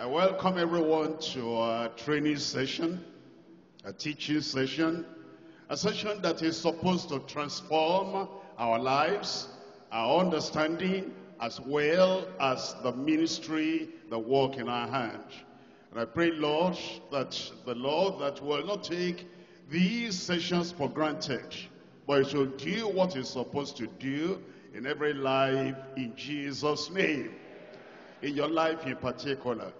I welcome everyone to our training session, a teaching session, a session that is supposed to transform our lives, our understanding, as well as the ministry, the work in our hands. And I pray, Lord, that the Lord that will not take these sessions for granted, but it will do what it's supposed to do in every life in Jesus' name. In your life in particular,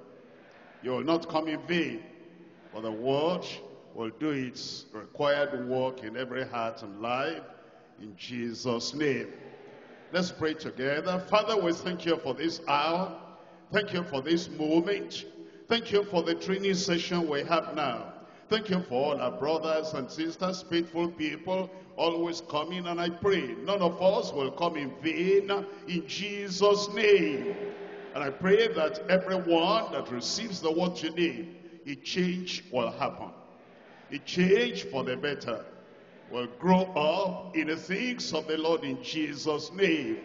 you will not come in vain, for the word will do its required work in every heart and life in Jesus' name. Let's pray together. Father, we thank you for this hour. Thank you for this moment. Thank you for the training session we have now. Thank you for all our brothers and sisters, faithful people, always coming. And I pray none of us will come in vain in Jesus' name. And I pray that everyone that receives the word today, a change will happen. A change for the better will grow up in the things of the Lord in Jesus' name.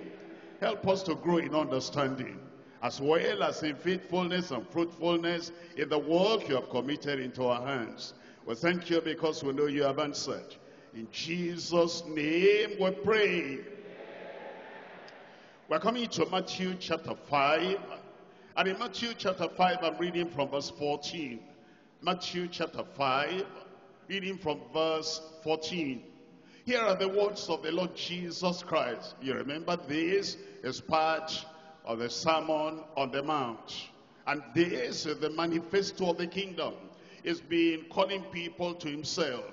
Help us to grow in understanding as well as in faithfulness and fruitfulness in the work you have committed into our hands. We thank you because we know you have answered. In Jesus' name we pray. We're coming to Matthew chapter 5. And in Matthew chapter 5, I'm reading from verse 14. Matthew chapter 5, reading from verse 14. Here are the words of the Lord Jesus Christ. You remember this is part of the Sermon on the Mount. And this is the manifesto of the kingdom. It's been calling people to himself.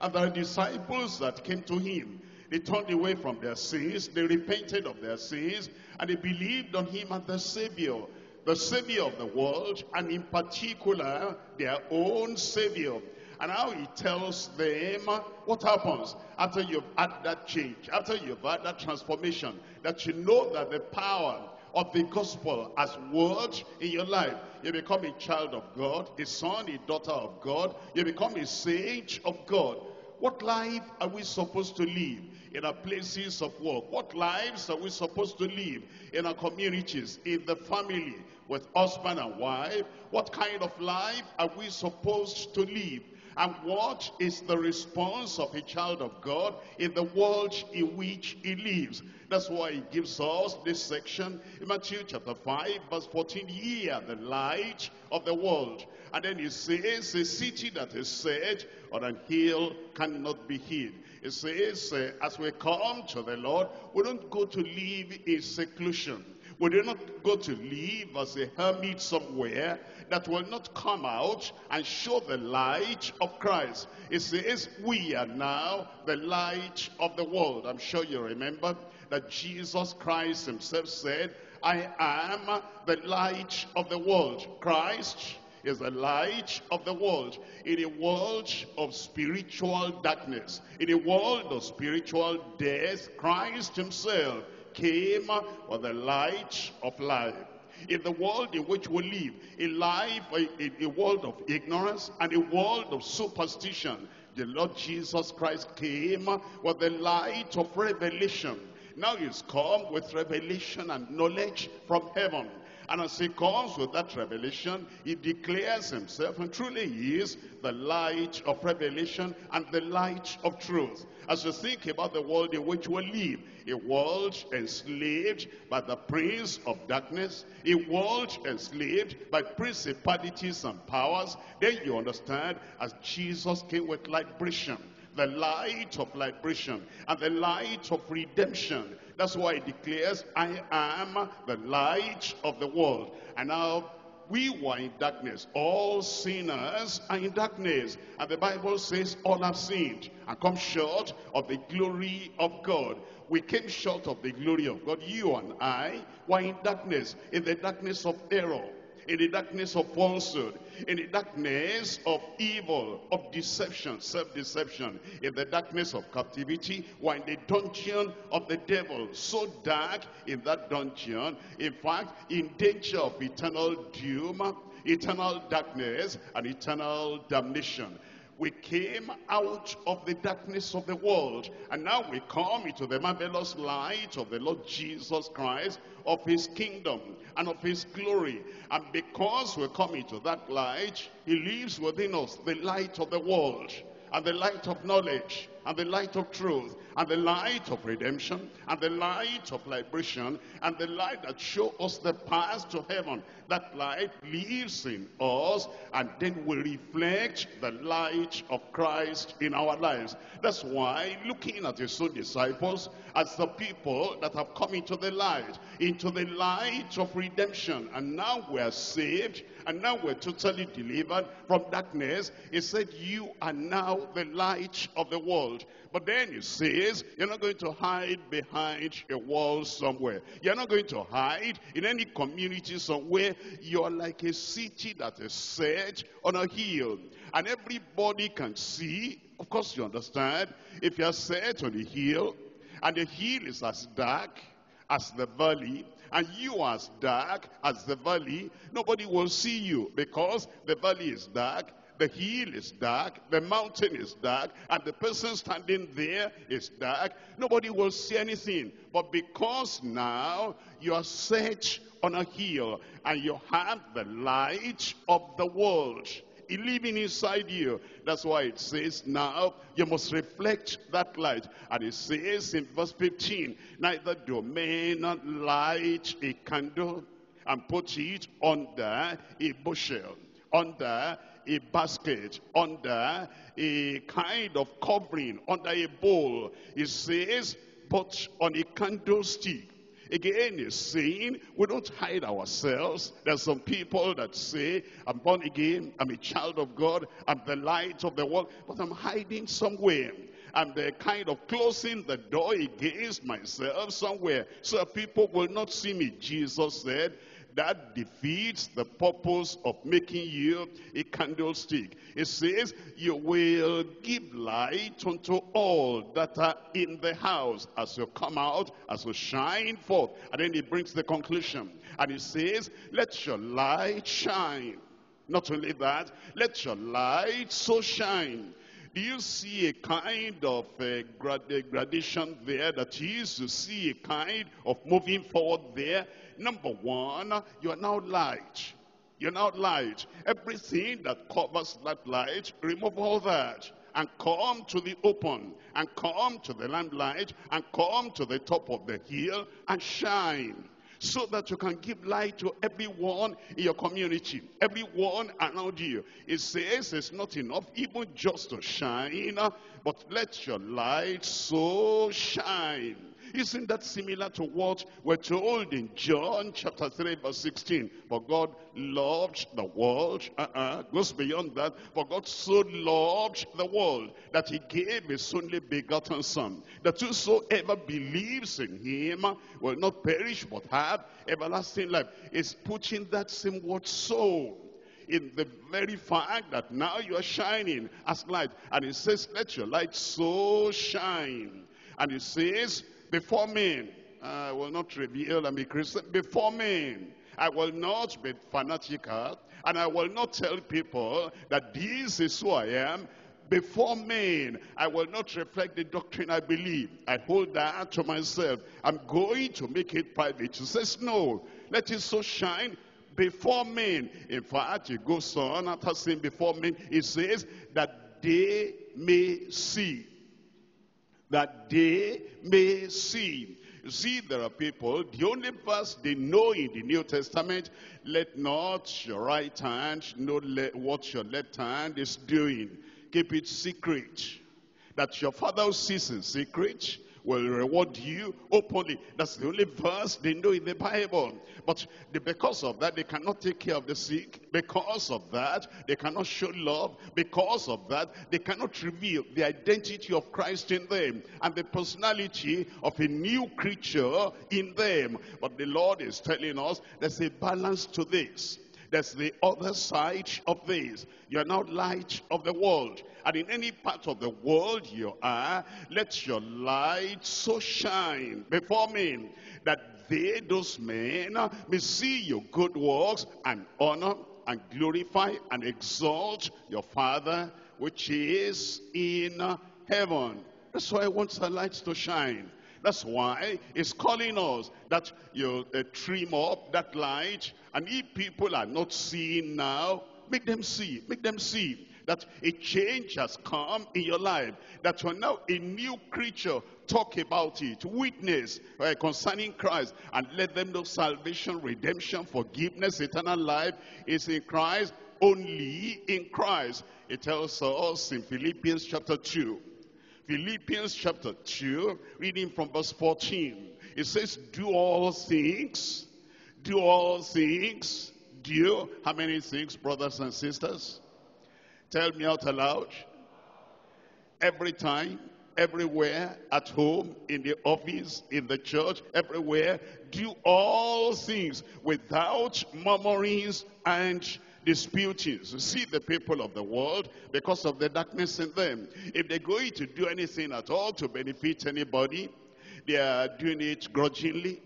And there are disciples that came to him. They turned away from their sins. They repented of their sins. And they believed on him as the Savior. The Savior of the world. And in particular, their own Savior. And now he tells them what happens after you've had that change, after you've had that transformation, that you know that the power of the gospel has worked in your life. You become a child of God, a son, a daughter of God. You become a saint of God. What life are we supposed to live in our places of work? What lives are we supposed to live in our communities, in the family, with husband and wife? What kind of life are we supposed to live? And what is the response of a child of God in the world in which he lives? That's why he gives us this section in Matthew chapter 5, verse 14. Ye are the light of the world. And then he says, a city that is set on an hill cannot be hid. It says, as we come to the Lord, we don't go to live in seclusion. We do not go to live as a hermit somewhere that will not come out and show the light of Christ. It says, we are now the light of the world. I'm sure you remember that Jesus Christ himself said, I am the light of the world. Christ is the light of the world. In a world of spiritual darkness, in a world of spiritual death, Christ himself came with the light of life. In the world in which we live, a life, a, a world of ignorance and a world of superstition, the Lord Jesus Christ came with the light of revelation. Now he's come with revelation and knowledge from heaven. And as he comes with that revelation, he declares himself, and truly he is the light of revelation and the light of truth. As you think about the world in which we live, a world enslaved by the prince of darkness, a world enslaved by principalities and powers, then you understand as Jesus came with light liberation, the light of liberation and the light of redemption that's why he declares, I am the light of the world. And now we were in darkness. All sinners are in darkness. And the Bible says all have sinned and come short of the glory of God. We came short of the glory of God. You and I were in darkness, in the darkness of error in the darkness of falsehood, in the darkness of evil, of deception, self-deception, in the darkness of captivity, or in the dungeon of the devil. So dark in that dungeon, in fact, in danger of eternal doom, eternal darkness, and eternal damnation. We came out of the darkness of the world. And now we come into the marvelous light of the Lord Jesus Christ, of his kingdom and of his glory. And because we come into that light, he lives within us, the light of the world and the light of knowledge and the light of truth and the light of redemption and the light of liberation and the light that show us the path to heaven. That light lives in us and then we reflect the light of Christ in our lives. That's why looking at his own disciples as the people that have come into the light, into the light of redemption and now we're saved and now we're totally delivered from darkness. He said, you are now the light of the world. But then he says, you're not going to hide behind a wall somewhere. You're not going to hide in any community somewhere. You're like a city that is set on a hill. And everybody can see, of course you understand, if you're set on a hill, and the hill is as dark as the valley, and you are as dark as the valley, nobody will see you because the valley is dark the hill is dark, the mountain is dark, and the person standing there is dark. Nobody will see anything. But because now you are set on a hill and you have the light of the world living inside you. That's why it says now you must reflect that light. And it says in verse 15, neither do men light a candle and put it under a bushel, under a basket, under a kind of covering, under a bowl. It says, but on a candlestick. Again, he's saying we don't hide ourselves. There's some people that say, I'm born again, I'm a child of God, I'm the light of the world, but I'm hiding somewhere. I'm the kind of closing the door against myself somewhere so people will not see me. Jesus said, that defeats the purpose of making you a candlestick. It says, you will give light unto all that are in the house as you come out, as you shine forth. And then he brings the conclusion. And he says, let your light shine. Not only that, let your light so shine do you see a kind of uh, grad gradation there That is, you see a kind of moving forward there? Number one, you are now light. You're now light. Everything that covers that light, remove all that and come to the open and come to the lamplight and come to the top of the hill and shine so that you can give light to everyone in your community, everyone around you. It says it's not enough even just to shine, but let your light so shine isn't that similar to what we're told in John chapter 3 verse 16? For God loved the world. Uh-uh. Goes beyond that. For God so loved the world that he gave his only begotten son. That whosoever believes in him will not perish but have everlasting life. Is putting that same word so in the very fact that now you are shining as light. And it says, let your light so shine. And it says, before men. I will not reveal I'm a Christian. Before men, I will not be fanatical. And I will not tell people that this is who I am. Before men, I will not reflect the doctrine I believe. I hold that to myself. I'm going to make it private. He says, no, let it so shine before men. In fact, he goes on after saying before men, he says that they may see that they may see. You see, there are people, the only verse they know in the New Testament, let not your right hand know what your left hand is doing. Keep it secret. That your father sees in secret, will reward you openly. That's the only verse they know in the Bible. But because of that, they cannot take care of the sick. Because of that, they cannot show love. Because of that, they cannot reveal the identity of Christ in them and the personality of a new creature in them. But the Lord is telling us there's a balance to this. There's the other side of this. You are now light of the world. And in any part of the world you are, let your light so shine before men that they, those men, may see your good works and honor and glorify and exalt your Father which is in heaven. That's why he wants the lights to shine. That's why he's calling us that you uh, trim up that light. And if people are not seeing now, make them see. Make them see that a change has come in your life. That you're now a new creature. Talk about it. Witness uh, concerning Christ. And let them know salvation, redemption, forgiveness, eternal life is in Christ. Only in Christ. It tells us in Philippians chapter 2 Philippians chapter 2, reading from verse 14. It says, do all things, do all things, do, how many things, brothers and sisters? Tell me out aloud. Every time, everywhere, at home, in the office, in the church, everywhere, do all things without murmurings and disputings. See the people of the world because of the darkness in them. If they're going to do anything at all to benefit anybody, they are doing it grudgingly.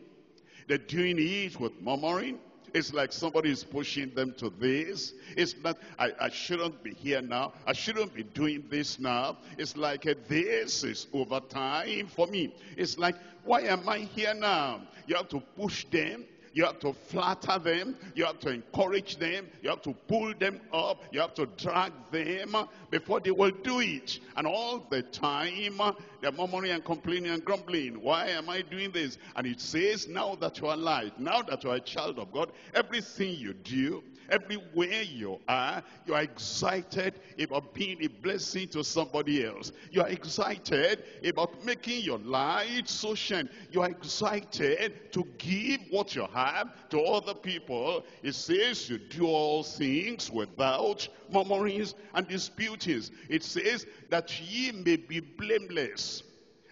They're doing it with murmuring. It's like somebody is pushing them to this. It's not, I, I shouldn't be here now. I shouldn't be doing this now. It's like uh, this is overtime for me. It's like, why am I here now? You have to push them you have to flatter them. You have to encourage them. You have to pull them up. You have to drag them before they will do it. And all the time, they're murmuring and complaining and grumbling. Why am I doing this? And it says, now that you are alive, now that you are a child of God, everything you do, Everywhere you are, you are excited about being a blessing to somebody else. You are excited about making your light so shine. You are excited to give what you have to other people. It says you do all things without murmurings and disputings. It says that ye may be blameless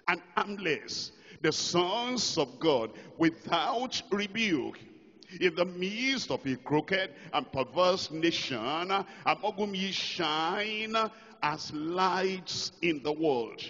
and harmless, the sons of God, without rebuke in the midst of a crooked and perverse nation, among whom ye shine as lights in the world.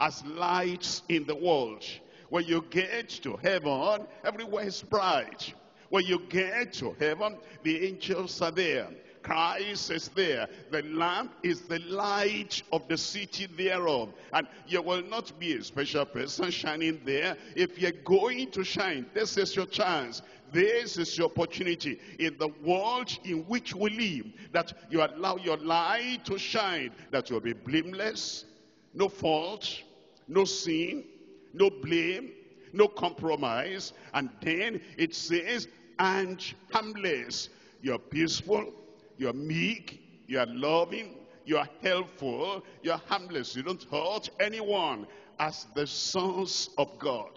As lights in the world. When you get to heaven, everywhere is bright. When you get to heaven, the angels are there. Christ is there. The lamp is the light of the city thereof. And you will not be a special person shining there. If you're going to shine, this is your chance. This is your opportunity in the world in which we live, that you allow your light to shine, that you'll be blameless, no fault, no sin, no blame, no compromise. And then it says, and harmless. You're peaceful, you're meek, you're loving, you're helpful, you're harmless. You don't hurt anyone as the sons of God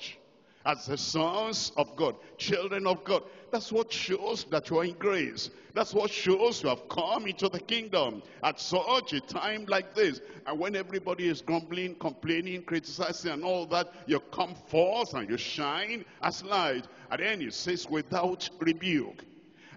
as the sons of God, children of God. That's what shows that you are in grace. That's what shows you have come into the kingdom at such a time like this. And when everybody is grumbling, complaining, criticizing and all that, you come forth and you shine as light. And then it says without rebuke.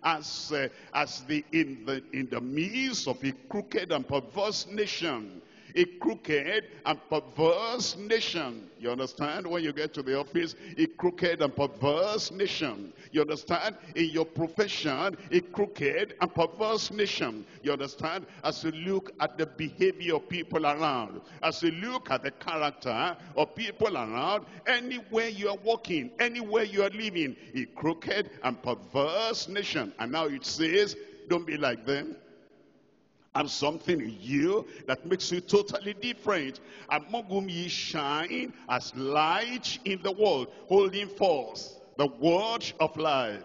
As, uh, as the, in, the, in the midst of a crooked and perverse nation, a crooked and perverse nation. You understand? When you get to the office, a crooked and perverse nation. You understand? In your profession, a crooked and perverse nation. You understand? As you look at the behavior of people around, as you look at the character of people around, anywhere you are walking, anywhere you are living, a crooked and perverse nation. And now it says, don't be like them and something in you that makes you totally different. Among whom ye shine as light in the world, holding forth the word of life.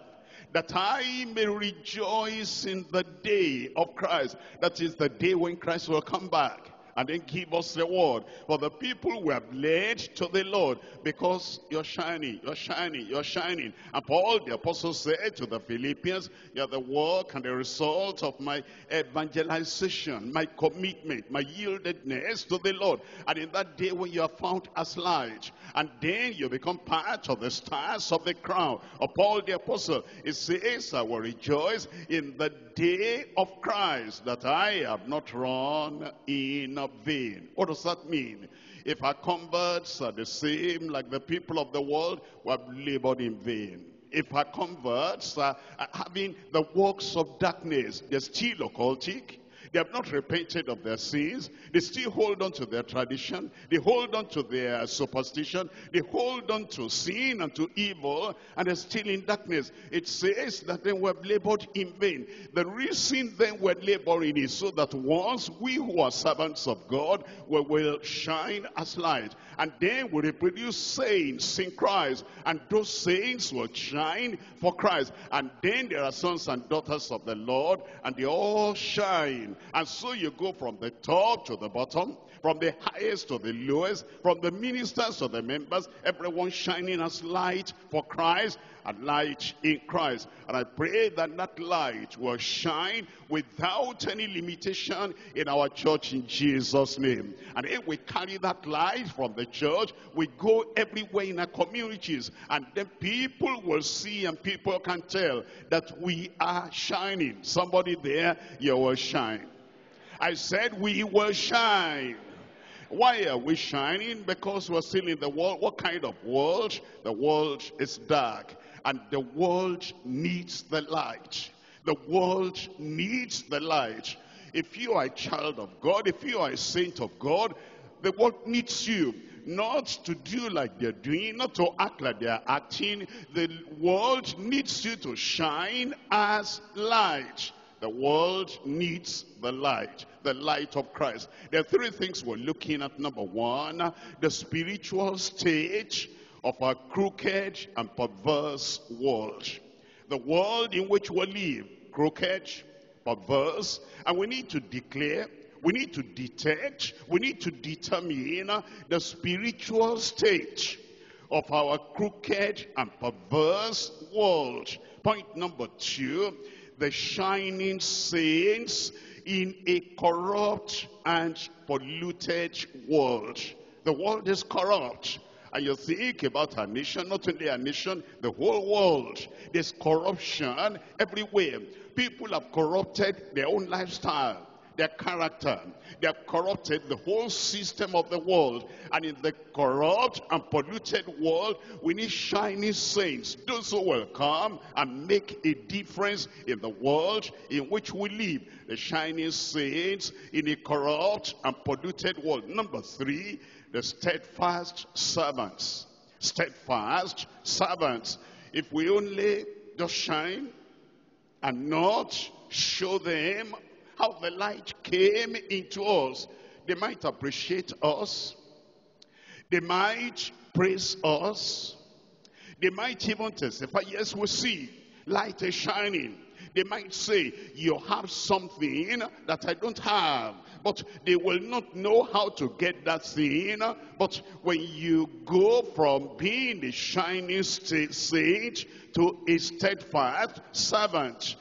That I may rejoice in the day of Christ. That is the day when Christ will come back and then give us the word. For the people we have led to the Lord because you're shining, you're shining, you're shining. And Paul the apostle said to the Philippians, you're the work and the result of my evangelization, my commitment, my yieldedness to the Lord. And in that day when you are found as light, and then you become part of the stars of the crown of Paul the apostle, it says, I will rejoice in the day of Christ that I have not run in vain. What does that mean? If our converts are the same like the people of the world, we have labored in vain. If our converts are having the works of darkness, they're still occultic, They have not repented of their sins. They still hold on to their tradition. They hold on to their superstition. They hold on to sin and to evil, and they're still in darkness. It says that they were labored in vain. The reason they were laboring is so that once we who are servants of God we will shine as light. And then we reproduce saints in Christ. And those saints will shine for Christ. And then there are sons and daughters of the Lord, and they all shine. And so you go from the top to the bottom, from the highest to the lowest, from the ministers to the members, everyone shining as light for Christ and light in Christ. And I pray that that light will shine without any limitation in our church in Jesus' name. And if we carry that light from the church, we go everywhere in our communities. And then people will see and people can tell that we are shining. Somebody there, you will shine. I said we will shine. Why are we shining? Because we're still in the world. What kind of world? The world is dark. And the world needs the light. The world needs the light. If you are a child of God, if you are a saint of God, the world needs you. Not to do like they're doing, not to act like they're acting. The world needs you to shine as light. The world needs the light, the light of Christ. There are three things we're looking at. Number one, the spiritual stage of our crooked and perverse world. The world in which we live, crooked, perverse, and we need to declare, we need to detect, we need to determine the spiritual state of our crooked and perverse world. Point number two, the shining saints in a corrupt and polluted world. The world is corrupt and you think about our nation, not only our nation, the whole world. There's corruption everywhere. People have corrupted their own lifestyle, their character. They have corrupted the whole system of the world. And in the corrupt and polluted world, we need shining saints. Those who will come and make a difference in the world in which we live. The shining saints in a corrupt and polluted world. Number three, the steadfast servants. Steadfast servants. If we only just shine and not show them how the light came into us, they might appreciate us. They might praise us. They might even testify, yes, we see light is shining. They might say, you have something that I don't have. But they will not know how to get that thing. But when you go from being the shining sage to a steadfast servant,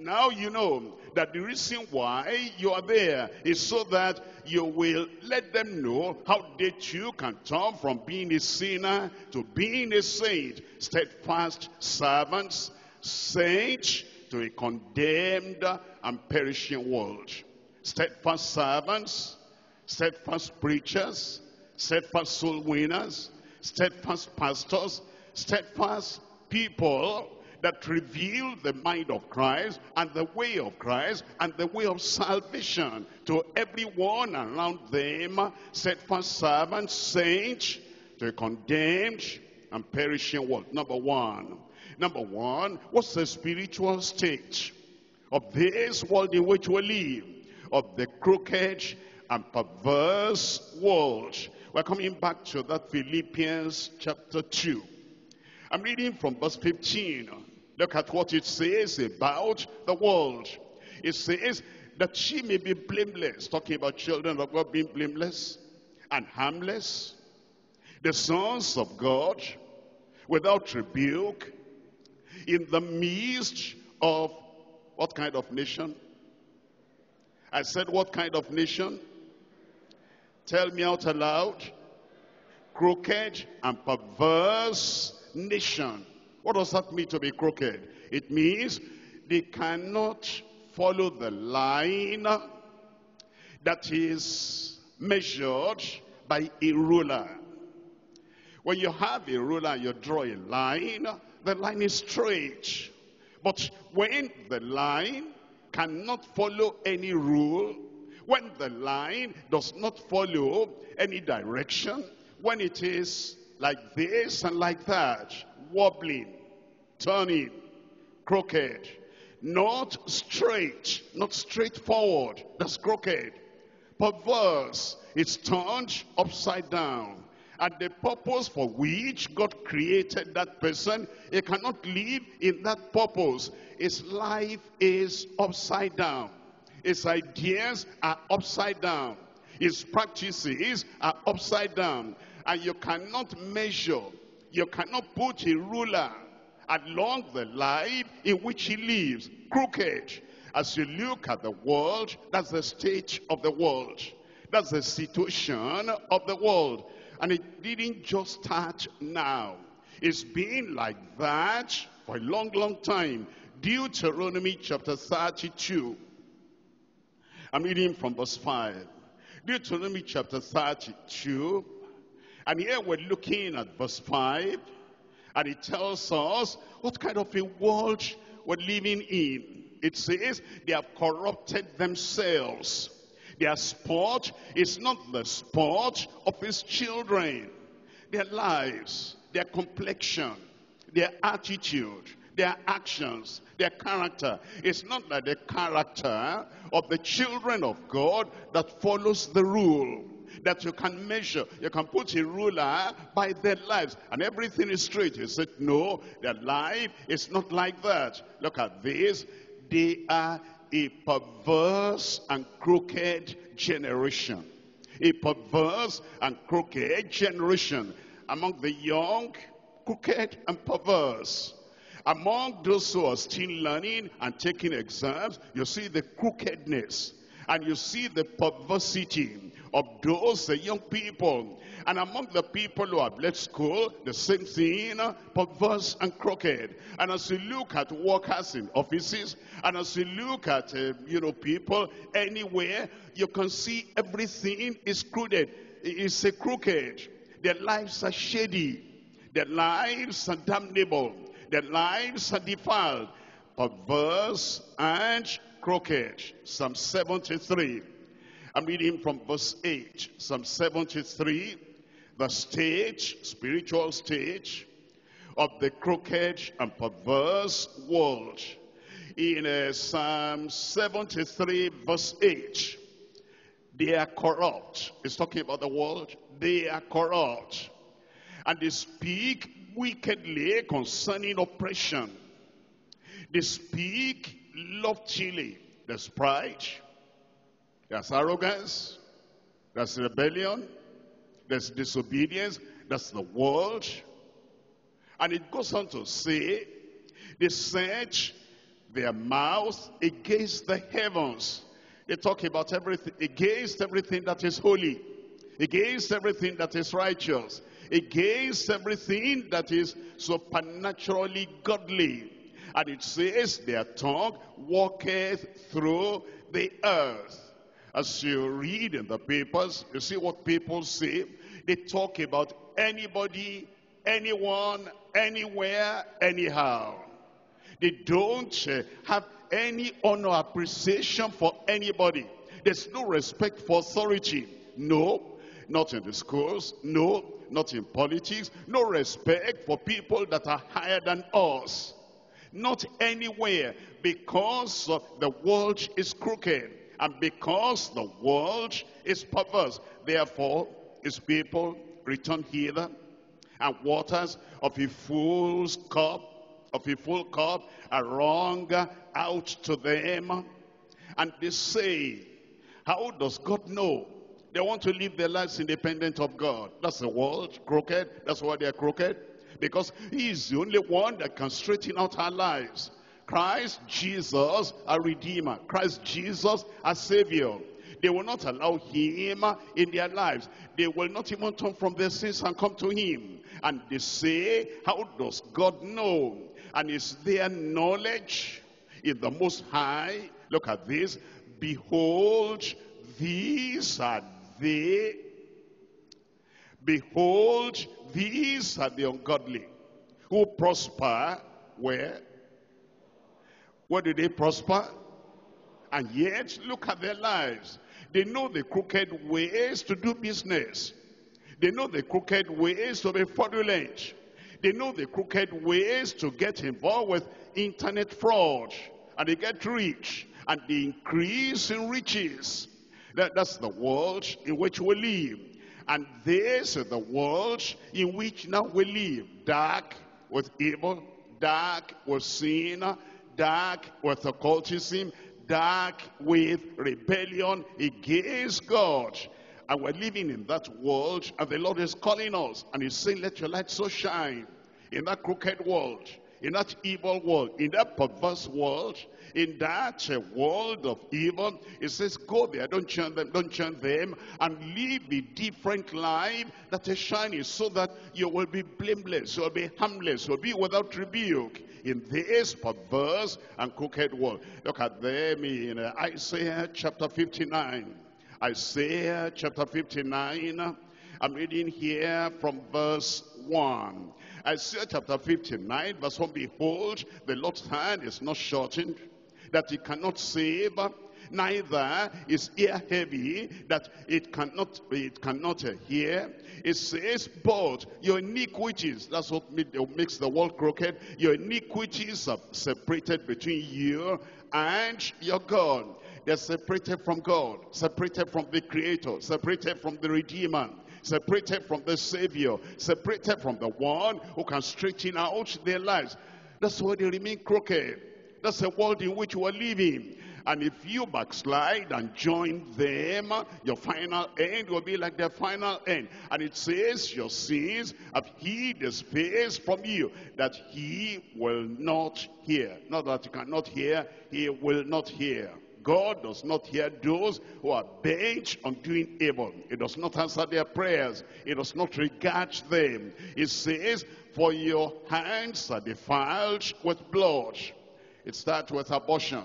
now you know that the reason why you are there is so that you will let them know how they too can turn from being a sinner to being a saint. Steadfast servants saints to a condemned and perishing world. Steadfast servants, steadfast preachers, steadfast soul winners, steadfast pastors, steadfast people that reveal the mind of Christ and the way of Christ and the way of salvation to everyone around them. Steadfast servants, saints to condemned and perishing world. Number one, Number one, what's the spiritual state of this world in which we live? Of the crooked and perverse world. We're coming back to that Philippians chapter 2. I'm reading from verse 15. Look at what it says about the world. It says that she may be blameless. Talking about children of God being blameless and harmless. The sons of God without rebuke in the midst of what kind of nation? I said, what kind of nation? Tell me out aloud. Crooked and perverse nation. What does that mean to be crooked? It means they cannot follow the line that is measured by a ruler. When you have a ruler, you draw a line, the line is straight. But when the line cannot follow any rule, when the line does not follow any direction, when it is like this and like that, wobbling, turning, crooked, not straight, not straightforward, that's crooked, perverse, it's turned upside down. And the purpose for which God created that person, he cannot live in that purpose. His life is upside down. His ideas are upside down. His practices are upside down. And you cannot measure, you cannot put a ruler along the life in which he lives, crooked. As you look at the world, that's the state of the world. That's the situation of the world. And it didn't just start now. It's been like that for a long, long time. Deuteronomy chapter 32. I'm reading from verse 5. Deuteronomy chapter 32. And here we're looking at verse 5. And it tells us what kind of a world we're living in. It says they have corrupted themselves. Their sport is not the sport of his children. Their lives, their complexion, their attitude, their actions, their character. It's not like the character of the children of God that follows the rule that you can measure. You can put a ruler by their lives and everything is straight. He said, no, their life is not like that. Look at this. They are a perverse and crooked generation. A perverse and crooked generation. Among the young, crooked and perverse. Among those who are still learning and taking exams, you see the crookedness and you see the perversity of those young people. And among the people who have left school, the same thing, perverse and crooked. And as you look at workers in offices, and as you look at, uh, you know, people anywhere, you can see everything is crooked. It's a crooked. Their lives are shady. Their lives are damnable. Their lives are defiled, perverse and crooked. Psalm 73. I'm reading from verse 8. Psalm 73, the stage, spiritual stage of the crooked and perverse world. In uh, Psalm 73, verse 8, they are corrupt. It's talking about the world. They are corrupt. And they speak wickedly concerning oppression. They speak loftily. There's pride, there's arrogance. There's rebellion. There's disobedience. That's the world. And it goes on to say, they search their mouth against the heavens. They talk about everything, against everything that is holy, against everything that is righteous, against everything that is supernaturally godly. And it says their tongue walketh through the earth. As you read in the papers, you see what people say. They talk about anybody, anyone, anywhere, anyhow. They don't uh, have any honor appreciation for anybody. There's no respect for authority. No, not in the schools. No, not in politics. No respect for people that are higher than us. Not anywhere because the world is crooked. And because the world is perverse, therefore his people return hither, and waters of a fool's cup, of a full cup, are wrung out to them. And they say, how does God know? They want to live their lives independent of God. That's the world, crooked. That's why they're crooked. Because he is the only one that can straighten out our lives. Christ Jesus, a redeemer. Christ Jesus, a savior. They will not allow him in their lives. They will not even turn from their sins and come to him. And they say, how does God know? And is there knowledge in the most high? Look at this. Behold, these are they. Behold, these are the ungodly who prosper where? Where did they prosper? And yet, look at their lives. They know the crooked ways to do business. They know the crooked ways to be fraudulent. They know the crooked ways to get involved with internet fraud. And they get rich. And they increase in riches. That, that's the world in which we live. And this is the world in which now we live. Dark with evil, dark with sin, dark with occultism, dark with rebellion against God. And we're living in that world, and the Lord is calling us, and He's saying, Let your light so shine in that crooked world, in that evil world, in that perverse world, in that uh, world of evil. It says, Go there, don't churn them, don't churn them, and live a different life that is shining, so that you will be blameless, you will be harmless, you will be without rebuke in this perverse and crooked world. Look at them in uh, Isaiah chapter 59. Isaiah chapter 59. I'm reading here from verse 1. Isaiah chapter 59, verse 1, Behold, the Lord's hand is not shortened, that he cannot save, neither is ear heavy, that it cannot, it cannot uh, hear. It says, but your iniquities, that's what makes the world crooked, your iniquities are separated between you and your God. They're separated from God, separated from the Creator, separated from the Redeemer, separated from the Savior, separated from the one who can straighten out their lives. That's why they remain crooked. That's the world in which we're living. And if you backslide and join them, your final end will be like their final end. And it says, your sins have hid his face from you, that he will not hear. Not that he cannot hear, he will not hear. God does not hear those who are bent on doing evil. He does not answer their prayers. He does not regard them. He says, for your hands are defiled with blood. It starts with abortion.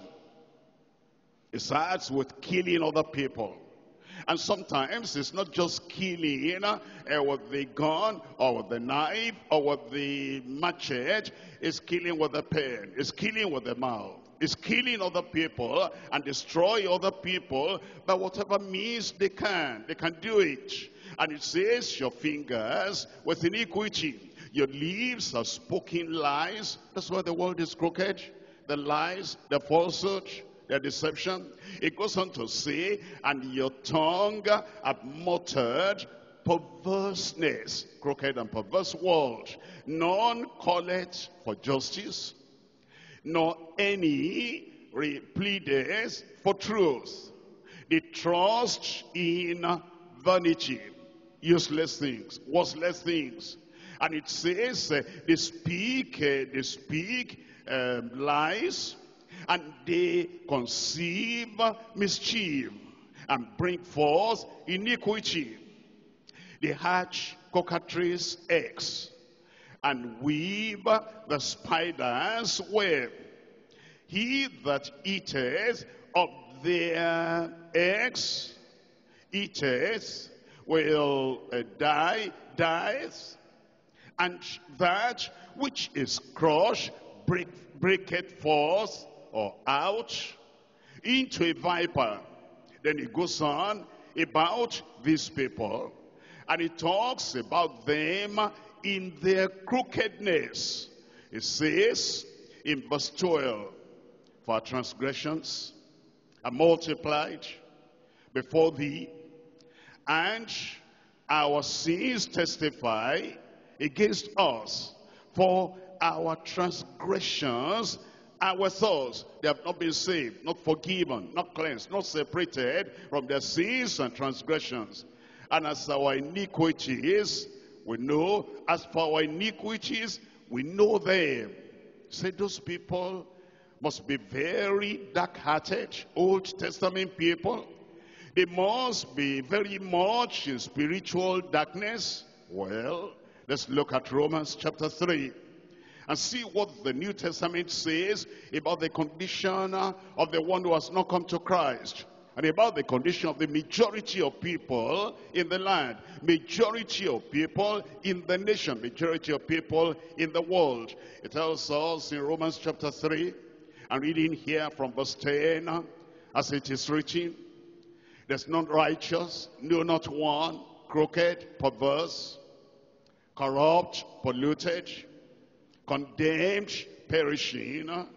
It starts with killing other people. And sometimes it's not just killing uh, with the gun or with the knife or with the machete. It's killing with the pen. It's killing with the mouth. It's killing other people and destroy other people by whatever means they can. They can do it. And it says your fingers with iniquity. Your lips are spoken lies. That's why the world is crooked. The lies, the falsehood, the deception. It goes on to say, and your tongue have muttered perverseness, crooked and perverse world. None call it for justice, nor any pleaders for truth. They trust in vanity, useless things, worthless things. And it says uh, they speak, uh, they speak um, lies, and they conceive mischief and bring forth iniquity. They hatch cockatrice eggs and weave the spider's web. He that eateth of their eggs, eateth, will uh, die, dieth, and that which is crushed break, break it forth or out into a viper. Then he goes on about these people and he talks about them in their crookedness. It says in verse 12, for our transgressions are multiplied before thee, and our sins testify against us. For our transgressions our thoughts, they have not been saved, not forgiven, not cleansed, not separated from their sins and transgressions. And as our iniquities, we know, as for our iniquities, we know them. Say those people must be very dark-hearted, Old Testament people. They must be very much in spiritual darkness. Well, let's look at Romans chapter 3 and see what the New Testament says about the condition of the one who has not come to Christ and about the condition of the majority of people in the land, majority of people in the nation, majority of people in the world. It tells us in Romans chapter 3, I'm reading here from verse 10, As it is written, there's none righteous, no not one, crooked, perverse, corrupt, polluted, condemned, perishing,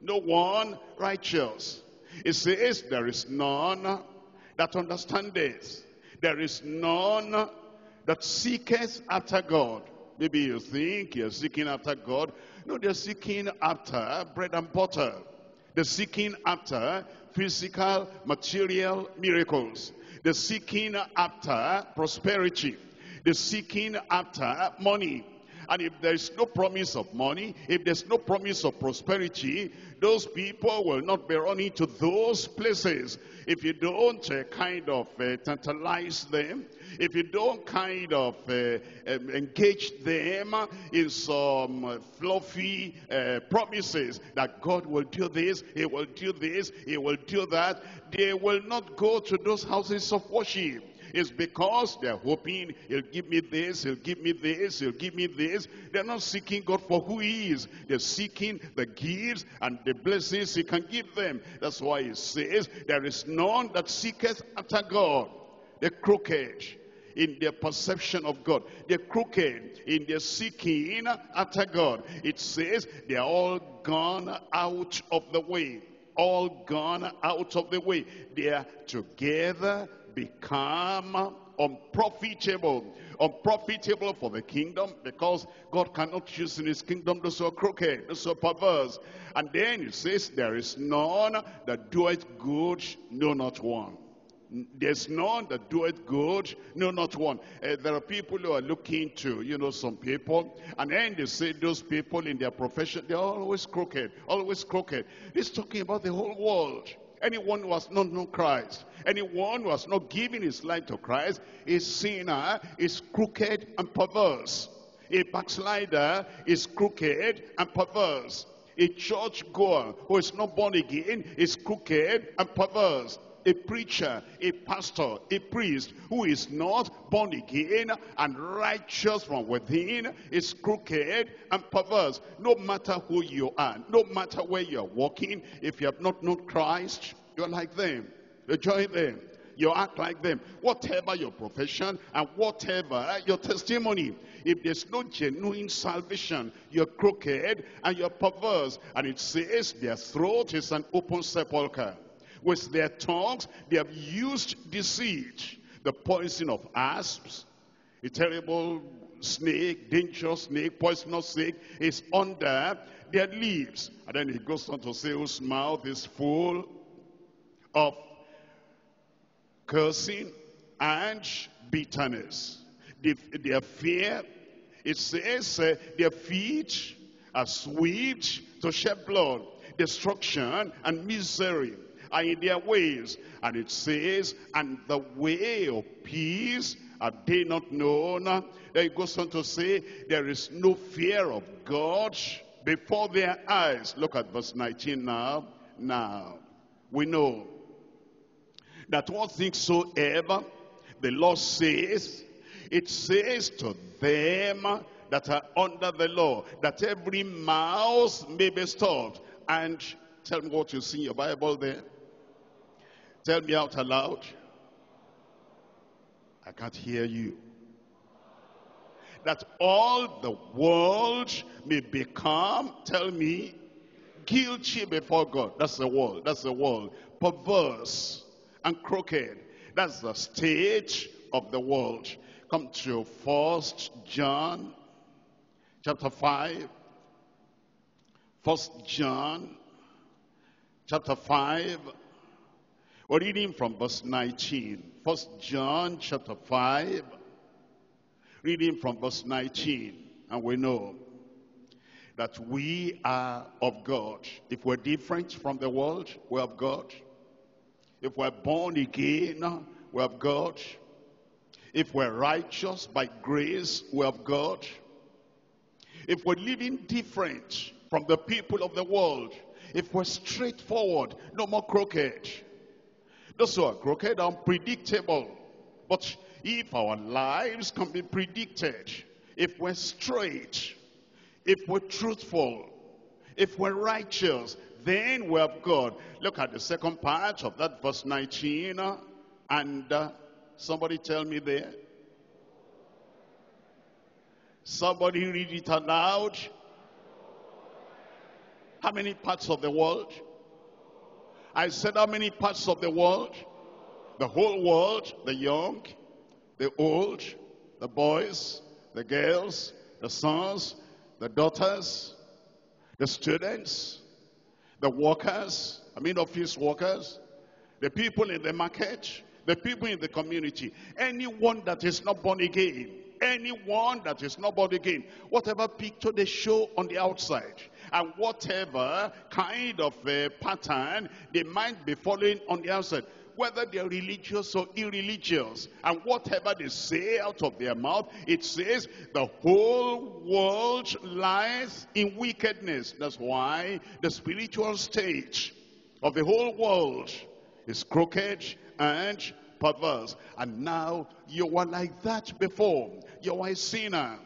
no one righteous. It says there is none that understandeth. There is none that seeketh after God. Maybe you think you're seeking after God. No, they're seeking after bread and butter. They're seeking after physical, material miracles. They're seeking after prosperity. They're seeking after money. And if there is no promise of money, if there's no promise of prosperity, those people will not be running to those places. If you don't uh, kind of uh, tantalize them, if you don't kind of uh, engage them in some fluffy uh, promises that God will do this, he will do this, he will do that, they will not go to those houses of worship. It's because they're hoping he'll give me this, he'll give me this, he'll give me this. They're not seeking God for who he is. They're seeking the gifts and the blessings he can give them. That's why he says, there is none that seeketh after God. The crooked in their perception of God. They're crooked in their seeking after God. It says they're all gone out of the way. All gone out of the way. They're together become unprofitable. Unprofitable for the kingdom because God cannot use in his kingdom those who are crooked, those who are perverse. And then he says, there is none that doeth good, no not one. There's none that doeth good, no, not one. Uh, there are people who are looking to, you know, some people, and then they say those people in their profession, they're always crooked, always crooked. He's talking about the whole world. Anyone who has not known Christ, anyone who has not given his life to Christ, is sinner, is crooked and perverse. A backslider is crooked and perverse. A church goer who is not born again is crooked and perverse a preacher, a pastor, a priest who is not born again and righteous from within is crooked and perverse. No matter who you are, no matter where you're walking, if you have not known Christ, you're like them. You join them. You act like them. Whatever your profession and whatever your testimony. If there's no genuine salvation, you're crooked and you're perverse. And it says their throat is an open sepulchre. With their tongues, they have used deceit. The poison of asps, a terrible snake, dangerous snake, poisonous snake, is under their lips. And then he goes on to say, whose mouth is full of cursing and bitterness. their fear, it says, uh, their feet are swift to shed blood, destruction and misery are in their ways. And it says, and the way of peace have they not known? Then it goes on to say, there is no fear of God before their eyes. Look at verse 19 now. Now, we know that what things soever the Lord says, it says to them that are under the law, that every mouth may be stopped. And tell me what you see in your Bible there. Tell me out aloud. I can't hear you. That all the world may become, tell me, guilty before God. That's the world. That's the world. Perverse and crooked. That's the state of the world. Come to First John chapter 5. First John chapter 5 we're reading from verse 19. First John chapter 5. Reading from verse 19. And we know that we are of God. If we're different from the world, we're of God. If we're born again, we're of God. If we're righteous by grace, we're of God. If we're living different from the people of the world, if we're straightforward, no more crooked, those who are crooked are unpredictable. But if our lives can be predicted, if we're straight, if we're truthful, if we're righteous, then we have God. Look at the second part of that verse 19. And uh, somebody tell me there. Somebody read it aloud. How many parts of the world? I said how many parts of the world? The whole world, the young, the old, the boys, the girls, the sons, the daughters, the students, the workers, I mean office workers, the people in the market, the people in the community, anyone that is not born again, anyone that is not born again, whatever picture they show on the outside, and whatever kind of uh, pattern they might be following on the outside, whether they're religious or irreligious. And whatever they say out of their mouth, it says the whole world lies in wickedness. That's why the spiritual state of the whole world is crooked and perverse. And now you were like that before. You were a sinner.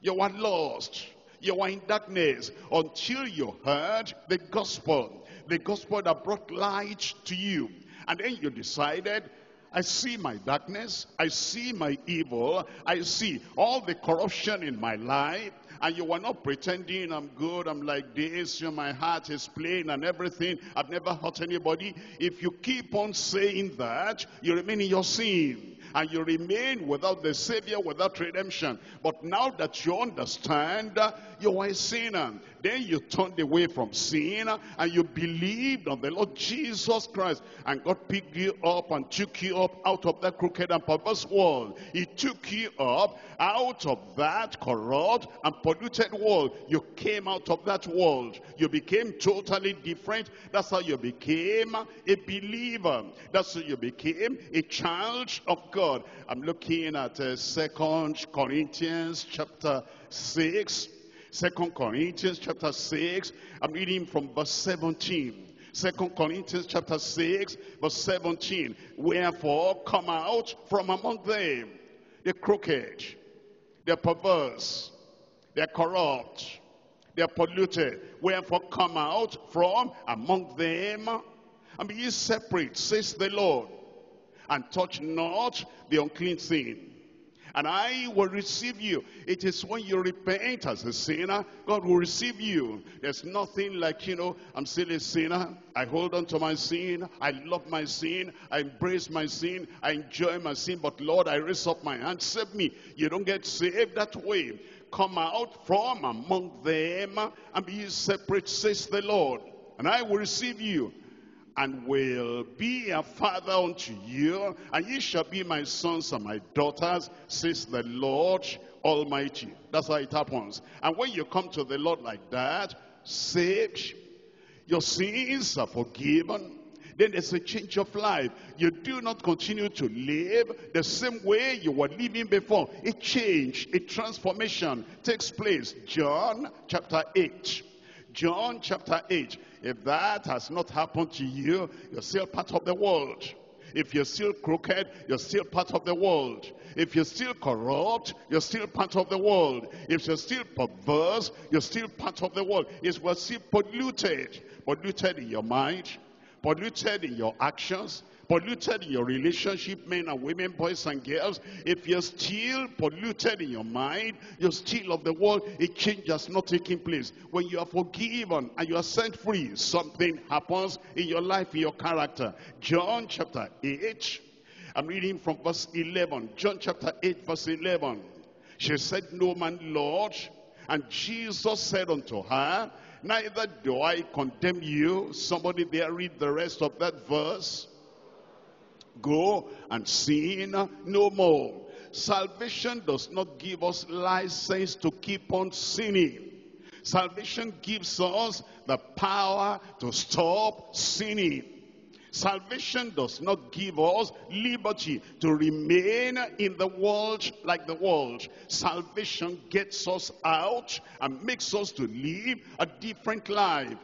You were lost. You were in darkness until you heard the gospel. The gospel that brought light to you. And then you decided, I see my darkness, I see my evil, I see all the corruption in my life, and you were not pretending I'm good, I'm like this, you know, my heart is plain and everything, I've never hurt anybody. If you keep on saying that, you remain in your sin and you remain without the Savior, without redemption. But now that you understand, uh, you are a sinner. Then you turned away from sin and you believed on the Lord Jesus Christ. And God picked you up and took you up out of that crooked and perverse world. He took you up out of that corrupt and polluted world. You came out of that world. You became totally different. That's how you became a believer. That's how you became a child of God. I'm looking at uh, Second Corinthians chapter 6 Second Corinthians chapter 6, I'm reading from verse 17. Second Corinthians chapter 6, verse 17. Wherefore come out from among them, the crooked, the perverse, the corrupt, the polluted. Wherefore come out from among them, and be ye separate, says the Lord, and touch not the unclean thing and I will receive you. It is when you repent as a sinner, God will receive you. There's nothing like, you know, I'm still a sinner. I hold on to my sin. I love my sin. I embrace my sin. I enjoy my sin. But Lord, I raise up my hand. Save me. You don't get saved that way. Come out from among them and be separate, says the Lord. And I will receive you and will be a father unto you, and ye shall be my sons and my daughters, says the Lord Almighty. That's how it happens. And when you come to the Lord like that, saved, your sins are forgiven, then there's a change of life. You do not continue to live the same way you were living before. A change, a transformation takes place. John chapter 8. John chapter 8. If that has not happened to you, you're still part of the world. If you're still crooked, you're still part of the world. If you're still corrupt, you're still part of the world. If you're still perverse, you're still part of the world. If you're still polluted, polluted in your mind, polluted in your actions, polluted in your relationship, men and women, boys and girls, if you're still polluted in your mind, you're still of the world, a change has not taken place. When you are forgiven and you are set free, something happens in your life, in your character. John chapter 8, I'm reading from verse 11. John chapter 8, verse 11. She said, No man, Lord. And Jesus said unto her, Neither do I condemn you. Somebody there read the rest of that verse. Go and sin no more. Salvation does not give us license to keep on sinning. Salvation gives us the power to stop sinning. Salvation does not give us liberty to remain in the world like the world. Salvation gets us out and makes us to live a different life.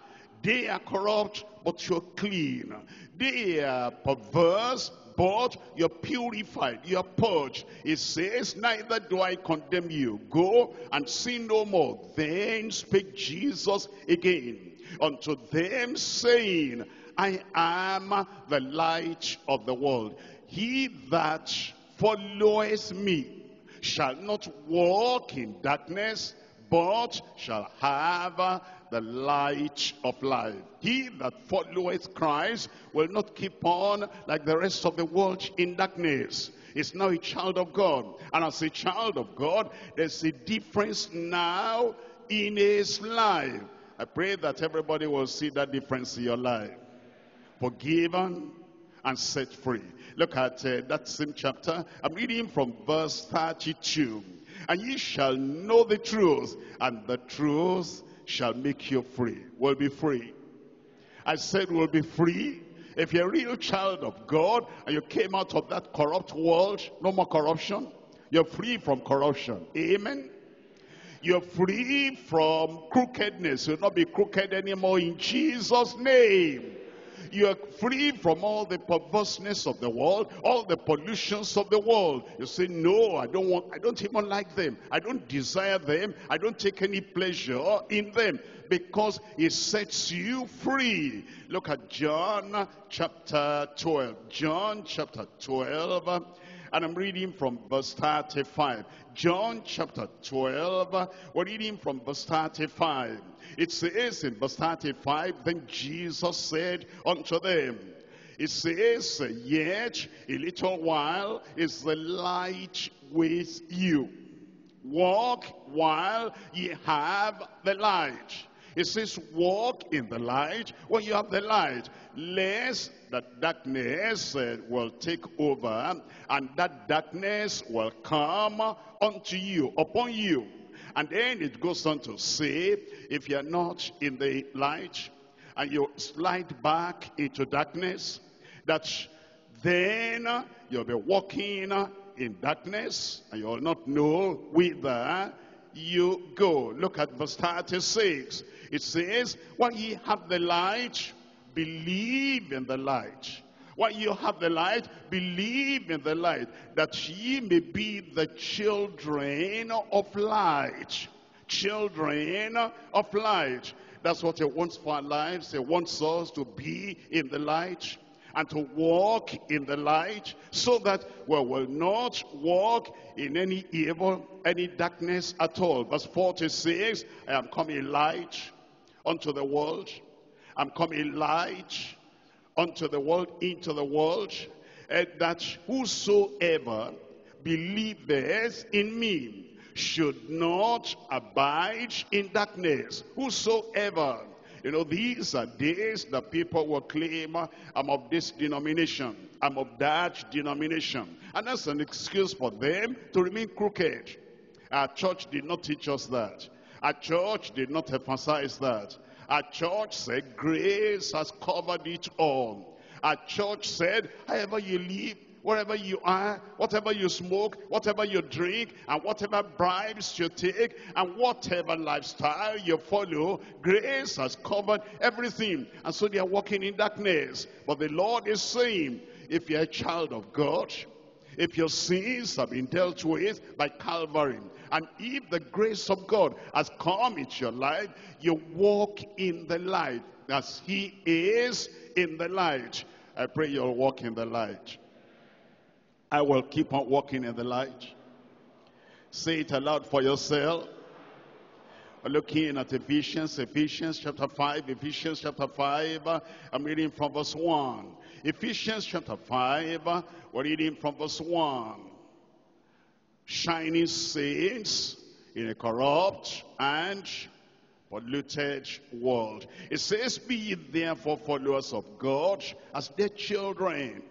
They are corrupt, but you're clean. They are perverse, but you're purified, you're purged. It says, neither do I condemn you. Go and sin no more. Then spake Jesus again unto them, saying, I am the light of the world. He that followeth me shall not walk in darkness, but shall have the light of life. He that followeth Christ will not keep on like the rest of the world in darkness. Is now a child of God. And as a child of God, there's a difference now in his life. I pray that everybody will see that difference in your life. Forgiven and set free. Look at uh, that same chapter. I'm reading from verse 32. And ye shall know the truth, and the truth shall make you free. Will be free. I said will be free. If you're a real child of God and you came out of that corrupt world, no more corruption. You're free from corruption. Amen. You're free from crookedness. You'll not be crooked anymore in Jesus' name. You are free from all the perverseness of the world, all the pollutions of the world. You say, no, I don't want, I don't even like them. I don't desire them. I don't take any pleasure in them because it sets you free. Look at John chapter 12. John chapter 12 and I'm reading from verse 35. John chapter 12, we're reading from verse 35. It says in verse 35, Then Jesus said unto them, it says, Yet a little while is the light with you. Walk while ye have the light. It says, walk in the light when you have the light, lest that darkness uh, will take over, and that darkness will come unto you, upon you. And then it goes on to say, if you're not in the light, and you slide back into darkness, that then you'll be walking in darkness, and you'll not know whither you go. Look at verse 36. It says, when ye have the light, believe in the light. When you have the light, believe in the light, that ye may be the children of light. Children of light. That's what he wants for our lives. He wants us to be in the light and to walk in the light so that we will not walk in any evil, any darkness at all. Verse 46, I am coming light unto the world. I'm coming light unto the world, into the world, and that whosoever believeth in me should not abide in darkness. Whosoever. You know, these are days that people will claim, I'm of this denomination, I'm of that denomination. And that's an excuse for them to remain crooked. Our church did not teach us that. Our church did not emphasize that. Our church said grace has covered it all. Our church said, however you live, wherever you are, whatever you smoke, whatever you drink, and whatever bribes you take, and whatever lifestyle you follow, grace has covered everything. And so they are walking in darkness. But the Lord is saying, if you're a child of God, if your sins have been dealt with by Calvary, and if the grace of God has come into your life, you walk in the light as he is in the light. I pray you'll walk in the light. I will keep on walking in the light. Say it aloud for yourself. Looking at Ephesians, Ephesians chapter 5, Ephesians chapter 5. I'm reading from verse 1. Ephesians chapter 5, we're reading from verse 1 shining saints in a corrupt and polluted world. It says, be ye therefore followers of God as their children.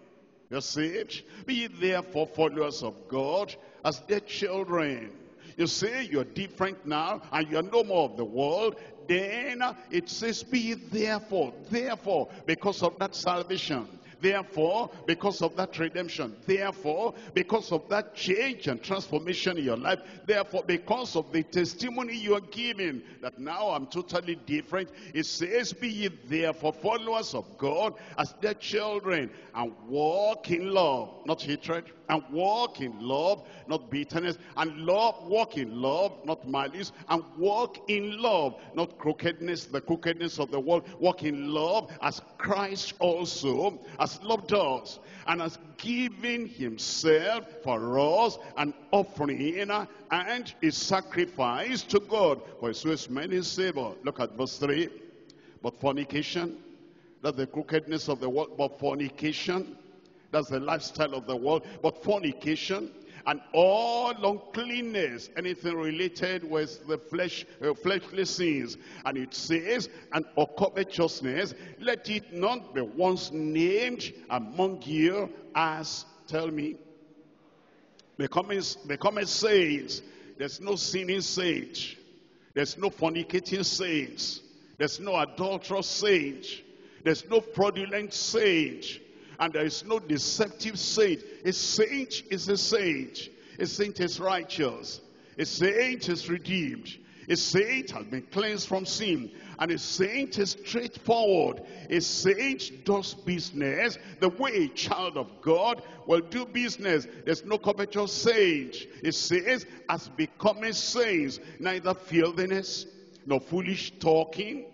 You're saved? Be ye therefore followers of God as their children. You say you're different now and you're no more of the world. Then it says, be therefore, therefore, because of that salvation Therefore, because of that redemption, therefore, because of that change and transformation in your life, therefore, because of the testimony you are giving, that now I'm totally different, it says, be ye therefore followers of God as their children, and walk in love, not hatred, and walk in love, not bitterness, and love, walk in love, not malice, and walk in love, not crookedness, the crookedness of the world, walk in love as Christ also has loved us and has given himself for us an offering and a sacrifice to God for his ways many savor. Look at verse 3. But fornication, that's the crookedness of the world, but fornication, that's the lifestyle of the world. But fornication and all uncleanness, anything related with the flesh, uh, fleshly sins. And it says, and or covetousness, let it not be once named among you as, tell me, becoming, becoming saints. There's no sinning saint. There's no fornicating saints. There's no adulterous saint. There's no fraudulent saint and there is no deceptive saint. A saint is a saint. A saint is righteous. A saint is redeemed. A saint has been cleansed from sin. And a saint is straightforward. A saint does business the way a child of God will do business. There's no covetous saint. It says, as becoming saints, neither filthiness, nor foolish talking,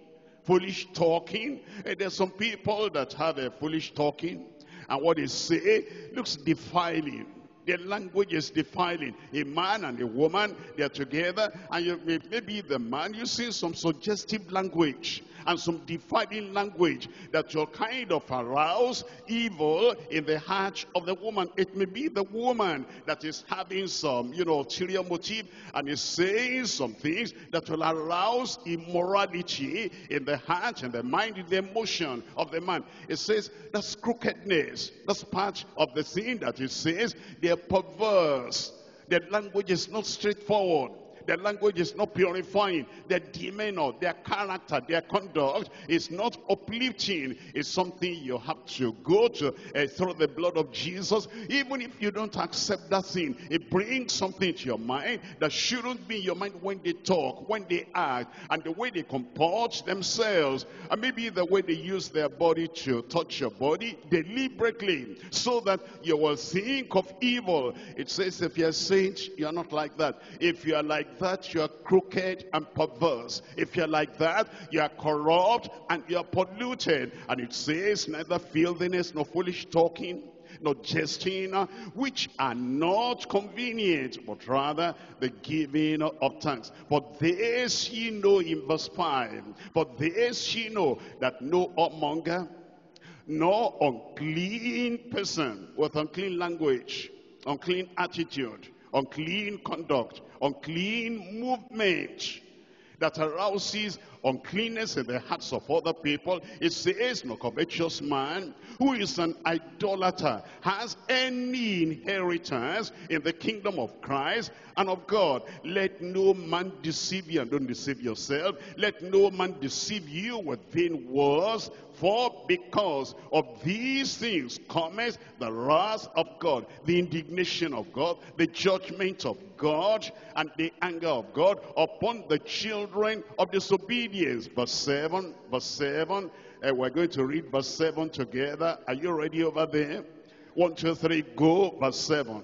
foolish talking. And there's some people that have a foolish talking, and what they say looks defiling. Their language is defiling. A man and a woman, they're together, and you, maybe the man, see some suggestive language and some defiling language that will kind of arouse evil in the heart of the woman. It may be the woman that is having some, you know, ulterior motive and is saying some things that will arouse immorality in the heart and the mind, in the emotion of the man. It says that's crookedness. That's part of the sin that it says they're perverse. Their language is not straightforward. Their language is not purifying. Their demeanor, their character, their conduct is not uplifting. It's something you have to go to uh, through the blood of Jesus. Even if you don't accept that sin, it brings something to your mind that shouldn't be in your mind when they talk, when they act, and the way they comport themselves. And maybe the way they use their body to touch your body deliberately so that you will think of evil. It says if you're saint, you're not like that. If you are like that, you are crooked and perverse. If you're like that, you are corrupt and you are polluted. And it says neither filthiness nor foolish talking nor jesting, which are not convenient, but rather the giving of thanks. But this ye know in verse 5, but this ye know that no whoremonger, nor unclean person with unclean language, unclean attitude, unclean conduct, unclean movement that arouses uncleanness in the hearts of other people. It says, no covetous man who is an idolater has any inheritance in the kingdom of Christ and of God. Let no man deceive you and don't deceive yourself. Let no man deceive you with vain words. For because of these things comes the wrath of God, the indignation of God, the judgment of God, and the anger of God upon the children of disobedience. Verse 7, verse 7, and we're going to read verse 7 together. Are you ready over there? One, two, three, go. Verse 7.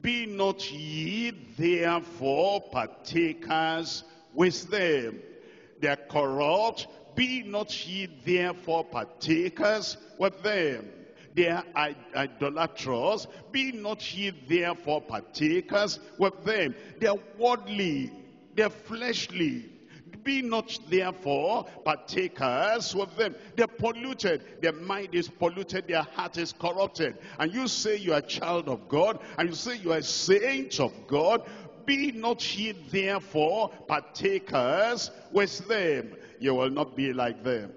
Be not ye therefore partakers with them. They are corrupt. Be not ye therefore partakers with them. They are idolatrous. Be not ye therefore partakers with them. They are worldly. They are fleshly be not therefore partakers with them. They're polluted. Their mind is polluted. Their heart is corrupted. And you say you are a child of God. And you say you are a saint of God. Be not ye therefore partakers with them. You will not be like them.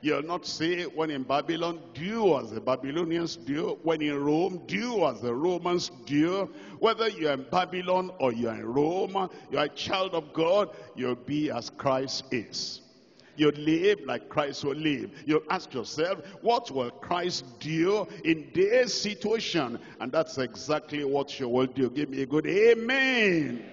You'll not say, when in Babylon, do as the Babylonians do. When in Rome, do as the Romans do. Whether you're in Babylon or you're in Rome, you're a child of God, you'll be as Christ is. You'll live like Christ will live. You'll ask yourself, what will Christ do in this situation? And that's exactly what you will do. Give me a good amen.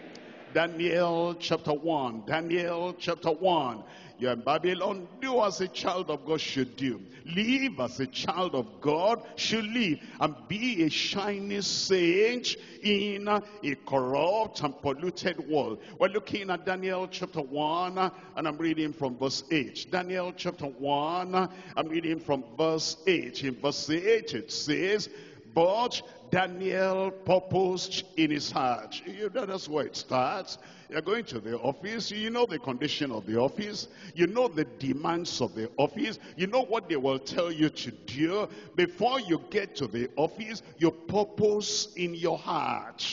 Daniel chapter 1. Daniel chapter 1. You're in Babylon. Do as a child of God should do. Live as a child of God should live. And be a shining saint in a corrupt and polluted world. We're looking at Daniel chapter 1 and I'm reading from verse 8. Daniel chapter 1, I'm reading from verse 8. In verse 8 it says, But Daniel purposed in his heart. You know, that's where it starts. You're going to the office. You know the condition of the office. You know the demands of the office. You know what they will tell you to do. Before you get to the office, you purpose in your heart.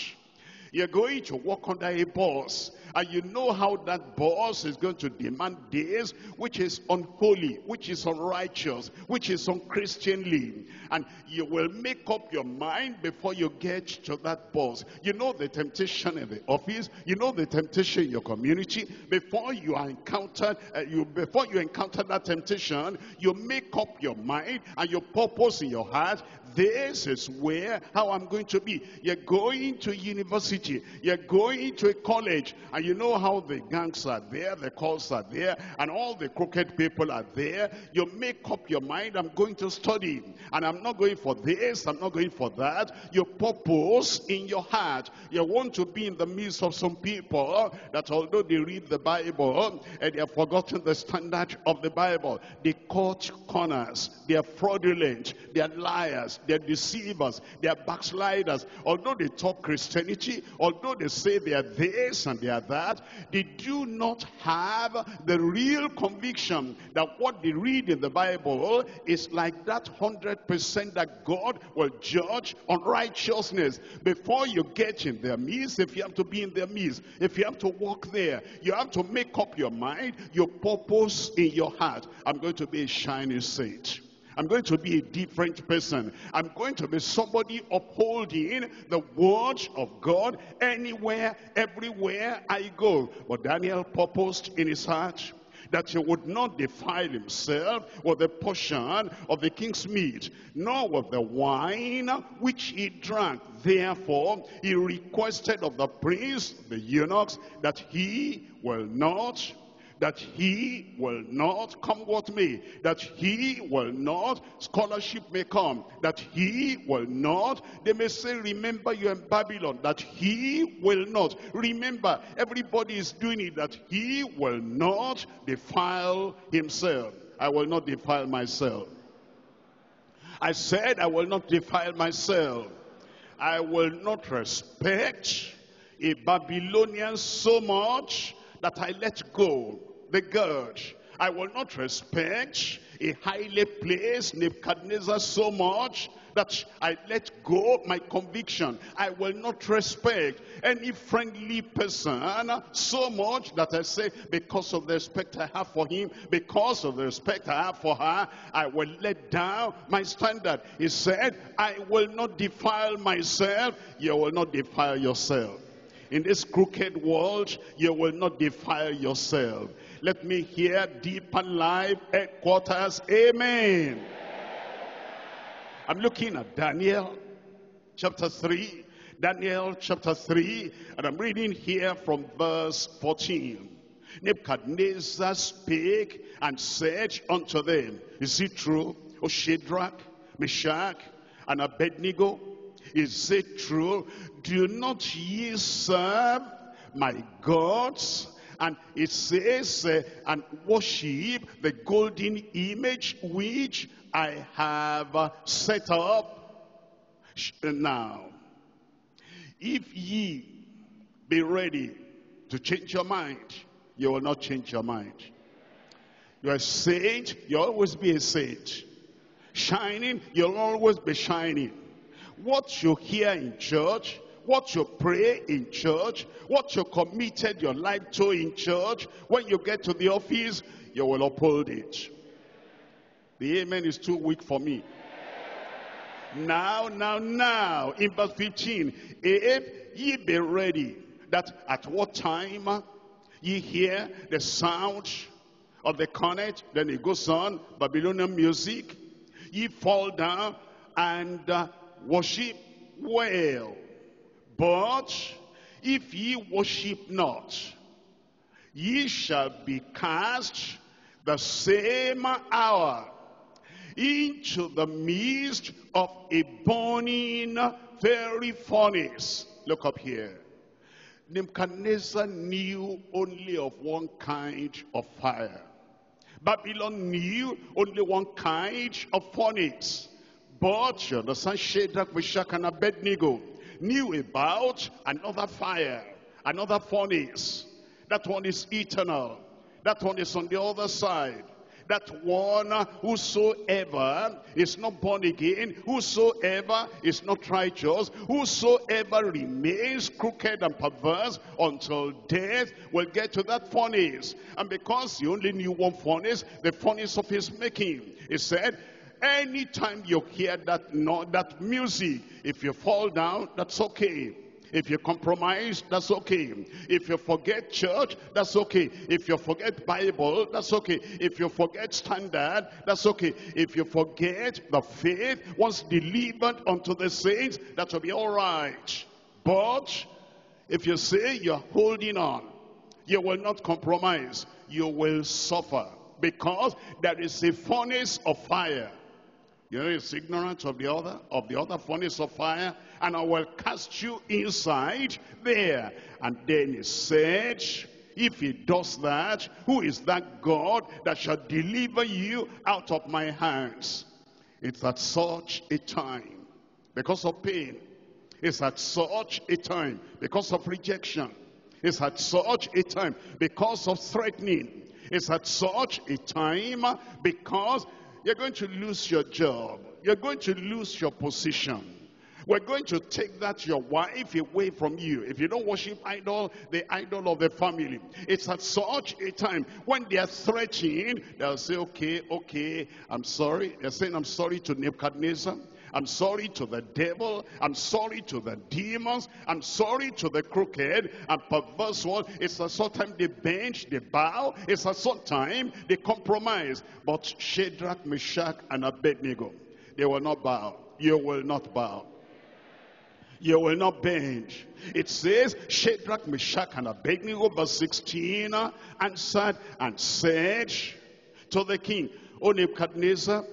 You're going to work under a boss. And you know how that boss is going to demand this, which is unholy, which is unrighteous, which is unchristianly. And you will make up your mind before you get to that boss. You know the temptation in the office. You know the temptation in your community. Before you are encountered, uh, you, before you encounter that temptation, you make up your mind and you purpose in your heart, this is where, how I'm going to be. You're going to university. You're going to a college. And and you know how the gangs are there, the calls are there, and all the crooked people are there. You make up your mind, I'm going to study. And I'm not going for this, I'm not going for that. Your purpose in your heart. You want to be in the midst of some people that although they read the Bible, and they have forgotten the standard of the Bible. They cut corners. They are fraudulent. They are liars. They are deceivers. They are backsliders. Although they talk Christianity, although they say they are this and they are that, that, they do not have the real conviction that what they read in the Bible is like that 100% that God will judge on righteousness. Before you get in their midst, if you have to be in their midst, if you have to walk there, you have to make up your mind, your purpose in your heart. I'm going to be a shining saint. I'm going to be a different person. I'm going to be somebody upholding the word of God anywhere, everywhere I go. But Daniel purposed in his heart that he would not defile himself with the portion of the king's meat, nor with the wine which he drank. Therefore, he requested of the priests, the eunuchs, that he will not that he will not come with me, that he will not, scholarship may come, that he will not, they may say, remember you in Babylon, that he will not. Remember, everybody is doing it, that he will not defile himself. I will not defile myself. I said I will not defile myself. I will not respect a Babylonian so much that I let go the God. I will not respect a highly placed Nebuchadnezzar so much that I let go my conviction. I will not respect any friendly person so much that I say, because of the respect I have for him, because of the respect I have for her, I will let down my standard. He said, I will not defile myself. You will not defile yourself. In this crooked world, you will not defile yourself. Let me hear Deeper Life headquarters. Amen. I'm looking at Daniel chapter 3. Daniel chapter 3. And I'm reading here from verse 14. Nebuchadnezzar spake and said unto them, Is it true, O Shadrach, Meshach, and Abednego? Is it true? Do not ye serve my gods and it says, uh, and worship the golden image which I have uh, set up now. If ye be ready to change your mind, you will not change your mind. You're a saint, you'll always be a saint. Shining, you'll always be shining. What you hear in church, what you pray in church, what you committed your life to in church, when you get to the office, you will uphold it. The amen is too weak for me. Now, now, now, in verse 15, if ye be ready, that at what time ye hear the sound of the cornet, then it goes on, Babylonian music, ye fall down and uh, worship well. But if ye worship not, ye shall be cast the same hour into the midst of a burning very furnace. Look up here. Nebuchadnezzar knew only of one kind of fire. Babylon knew only one kind of furnace. But you understand, Shadrach, Meshach, and Abednego knew about another fire, another furnace. That one is eternal. That one is on the other side that one whosoever is not born again, whosoever is not righteous, whosoever remains crooked and perverse until death will get to that furnace. And because he only knew one furnace, the furnace of his making, he said, anytime you hear that, no, that music, if you fall down, that's okay. If you compromise, that's okay. If you forget church, that's okay. If you forget Bible, that's okay. If you forget standard, that's okay. If you forget the faith once delivered unto the saints, that will be all right. But if you say you're holding on, you will not compromise. You will suffer because there is a furnace of fire you know, it's ignorant of the other, of the other furnace of fire, and I will cast you inside there. And then he said, if he does that, who is that God that shall deliver you out of my hands? It's at such a time, because of pain. It's at such a time, because of rejection. It's at such a time, because of threatening. It's at such a time, because you're going to lose your job. You're going to lose your position. We're going to take that your wife away from you. If you don't worship idol, the idol of the family. It's at such a time when they are threatening, they'll say, okay, okay, I'm sorry. They're saying, I'm sorry to Nebuchadnezzar. I'm sorry to the devil. I'm sorry to the demons. I'm sorry to the crooked and perverse one. It's a sort time they bend, they bow. It's a sort time they compromise. But Shadrach, Meshach, and Abednego, they will not bow. You will not bow. You will not bend. It says, Shadrach, Meshach, and Abednego, verse 16, answered and said to the king, O Nebuchadnezzar,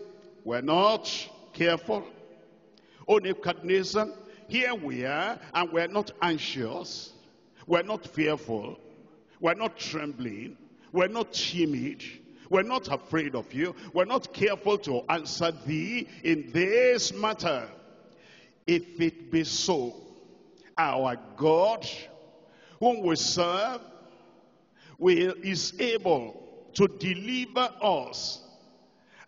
we're not careful O Nebuchadnezzar, here we are, and we're not anxious, we're not fearful, we're not trembling, we're not timid, we're not afraid of you, we're not careful to answer thee in this matter. If it be so, our God, whom we serve, will, is able to deliver us.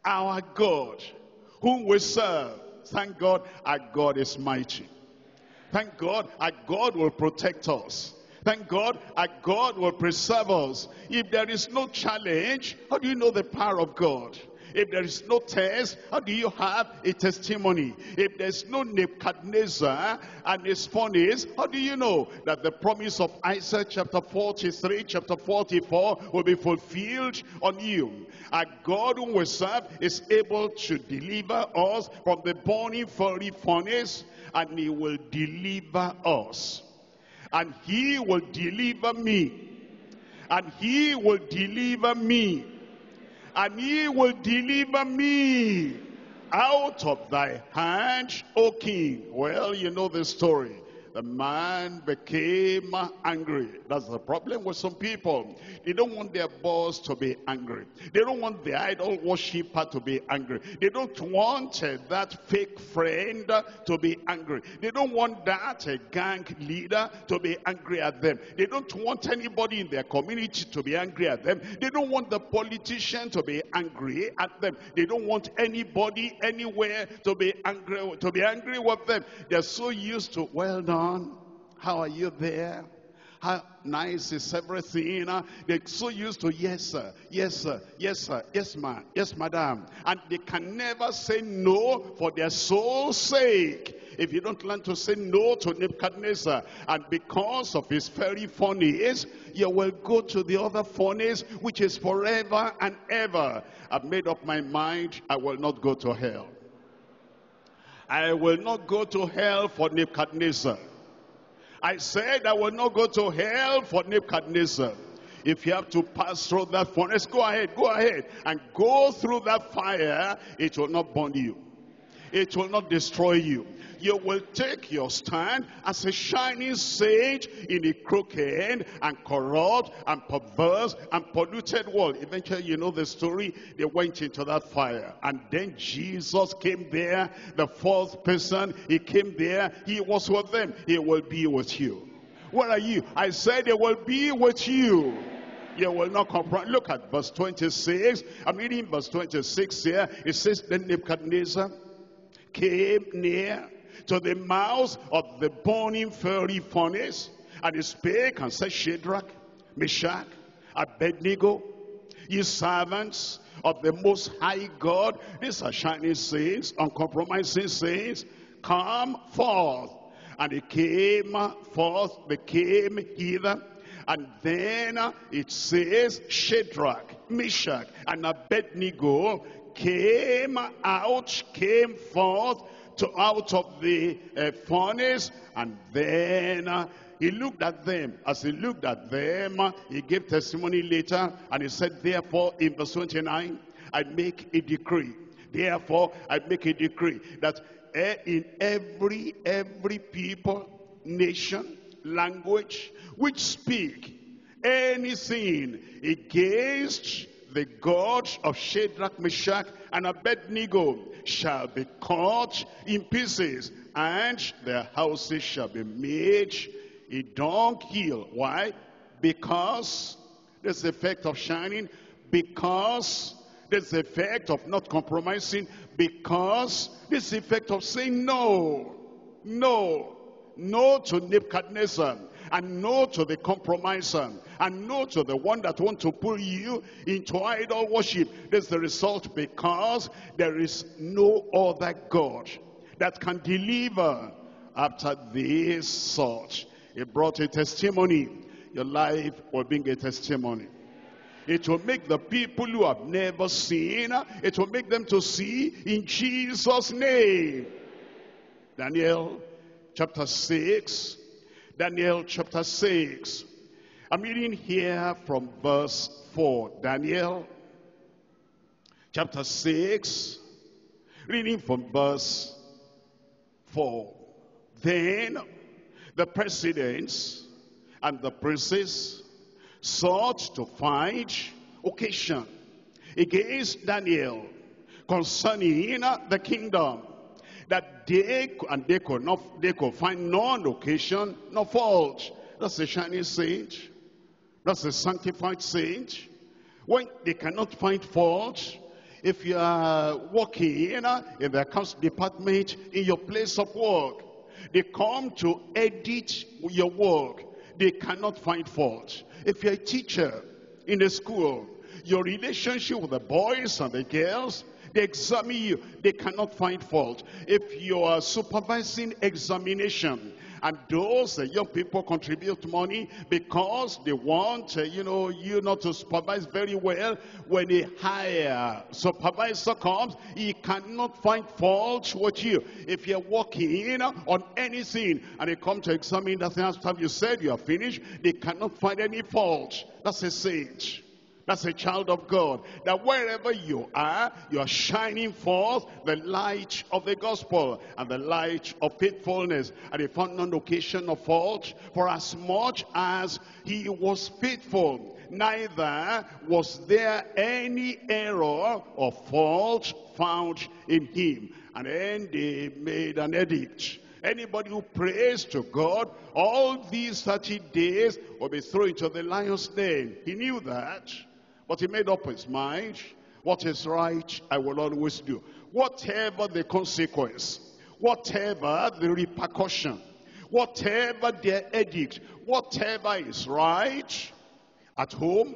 Our God, whom we serve, Thank God our God is mighty. Thank God our God will protect us. Thank God our God will preserve us. If there is no challenge, how do you know the power of God? If there is no test, how do you have a testimony? If there's no Nebuchadnezzar and his furnace, how do you know that the promise of Isaiah chapter 43, chapter 44 will be fulfilled on you? A God who we serve is able to deliver us from the burning fiery furnace and he will deliver us. And he will deliver me. And he will deliver me and he will deliver me out of thy hand, O king. Well, you know the story the man became angry. That's the problem with some people. They don't want their boss to be angry. They don't want the idol worshiper to be angry. They don't want uh, that fake friend to be angry. They don't want that uh, gang leader to be angry at them. They don't want anybody in their community to be angry at them. They don't want the politician to be angry at them. They don't want anybody anywhere to be angry to be angry with them. They're so used to well done how are you there? How nice is everything? They're so used to yes, sir, yes, sir, yes, sir, yes, ma'am, yes, madam. And they can never say no for their soul's sake. If you don't learn to say no to Nebuchadnezzar, and because of his very furnace, you will go to the other furnace, which is forever and ever. I've made up my mind, I will not go to hell. I will not go to hell for Nebuchadnezzar. I said I will not go to hell for Nebuchadnezzar. If you have to pass through that furnace, go ahead, go ahead. And go through that fire, it will not burn you. It will not destroy you you will take your stand as a shining sage in a crooked and corrupt and perverse and polluted world. Eventually, you know the story. They went into that fire. And then Jesus came there, the fourth person. He came there. He was with them. He will be with you. Where are you? I said he will be with you you will not compromise. Look at verse 26. I'm reading verse 26 here. It says, Then Nebuchadnezzar came near to the mouth of the burning fiery furnace. And he spake and said, Shadrach, Meshach, Abednego, ye servants of the most high God, these are shining saints, uncompromising saints, come forth. And he came forth, they came hither, and then it says Shadrach, Meshach, and Abednego came out, came forth to out of the uh, furnace and then uh, he looked at them. As he looked at them, uh, he gave testimony later and he said, therefore, in verse 29, I make a decree. Therefore, I make a decree that uh, in every, every people, nation, language, which speak anything against the God of Shadrach, Meshach, and Abednego shall be cut in pieces, and their houses shall be made a dunghill. Why? Because there's the effect of shining, because there's the effect of not compromising, because this effect of saying no, no, no to Nebuchadnezzar, and no to the compromiser and no to the one that want to pull you into idol worship. This is the result because there is no other God that can deliver after this sort. It brought a testimony. Your life will bring a testimony. It will make the people who have never seen, it will make them to see in Jesus' name. Daniel chapter 6, Daniel chapter 6. I'm reading here from verse 4. Daniel chapter 6, reading from verse 4. Then the presidents and the princes sought to find occasion against Daniel concerning the kingdom that they and they could not they could find no occasion, no fault. That's a shining saint. That's a sanctified saint. When they cannot find fault, if you are working in, in the accounts department in your place of work, they come to edit your work. They cannot find fault. If you're a teacher in a school, your relationship with the boys and the girls, they examine you. They cannot find fault. If you are supervising examination, and those uh, young people contribute money because they want, uh, you know, you not to supervise very well. When a higher supervisor comes, he cannot find fault with you. If you're working on anything and they come to examine that thing after you said you are finished, they cannot find any fault. That's a sage. That's a child of God. That wherever you are, you are shining forth the light of the gospel and the light of faithfulness. And he found no occasion of fault, for as much as he was faithful, neither was there any error or fault found in him. And then they made an edict. Anybody who prays to God all these 30 days will be thrown into the lion's den. He knew that. But he made up his mind, what is right, I will always do. Whatever the consequence, whatever the repercussion, whatever their edict, whatever is right, at home,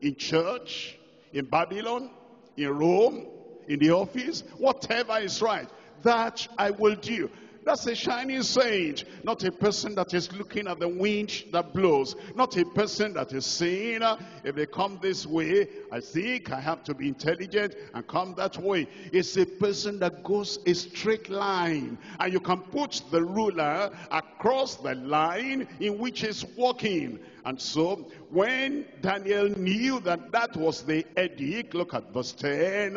in church, in Babylon, in Rome, in the office, whatever is right, that I will do. That's a shining saint, not a person that is looking at the wind that blows, not a person that is saying, uh, if they come this way, I think I have to be intelligent and come that way. It's a person that goes a straight line, and you can put the ruler across the line in which he's walking. And so, when Daniel knew that that was the edict, look at verse 10,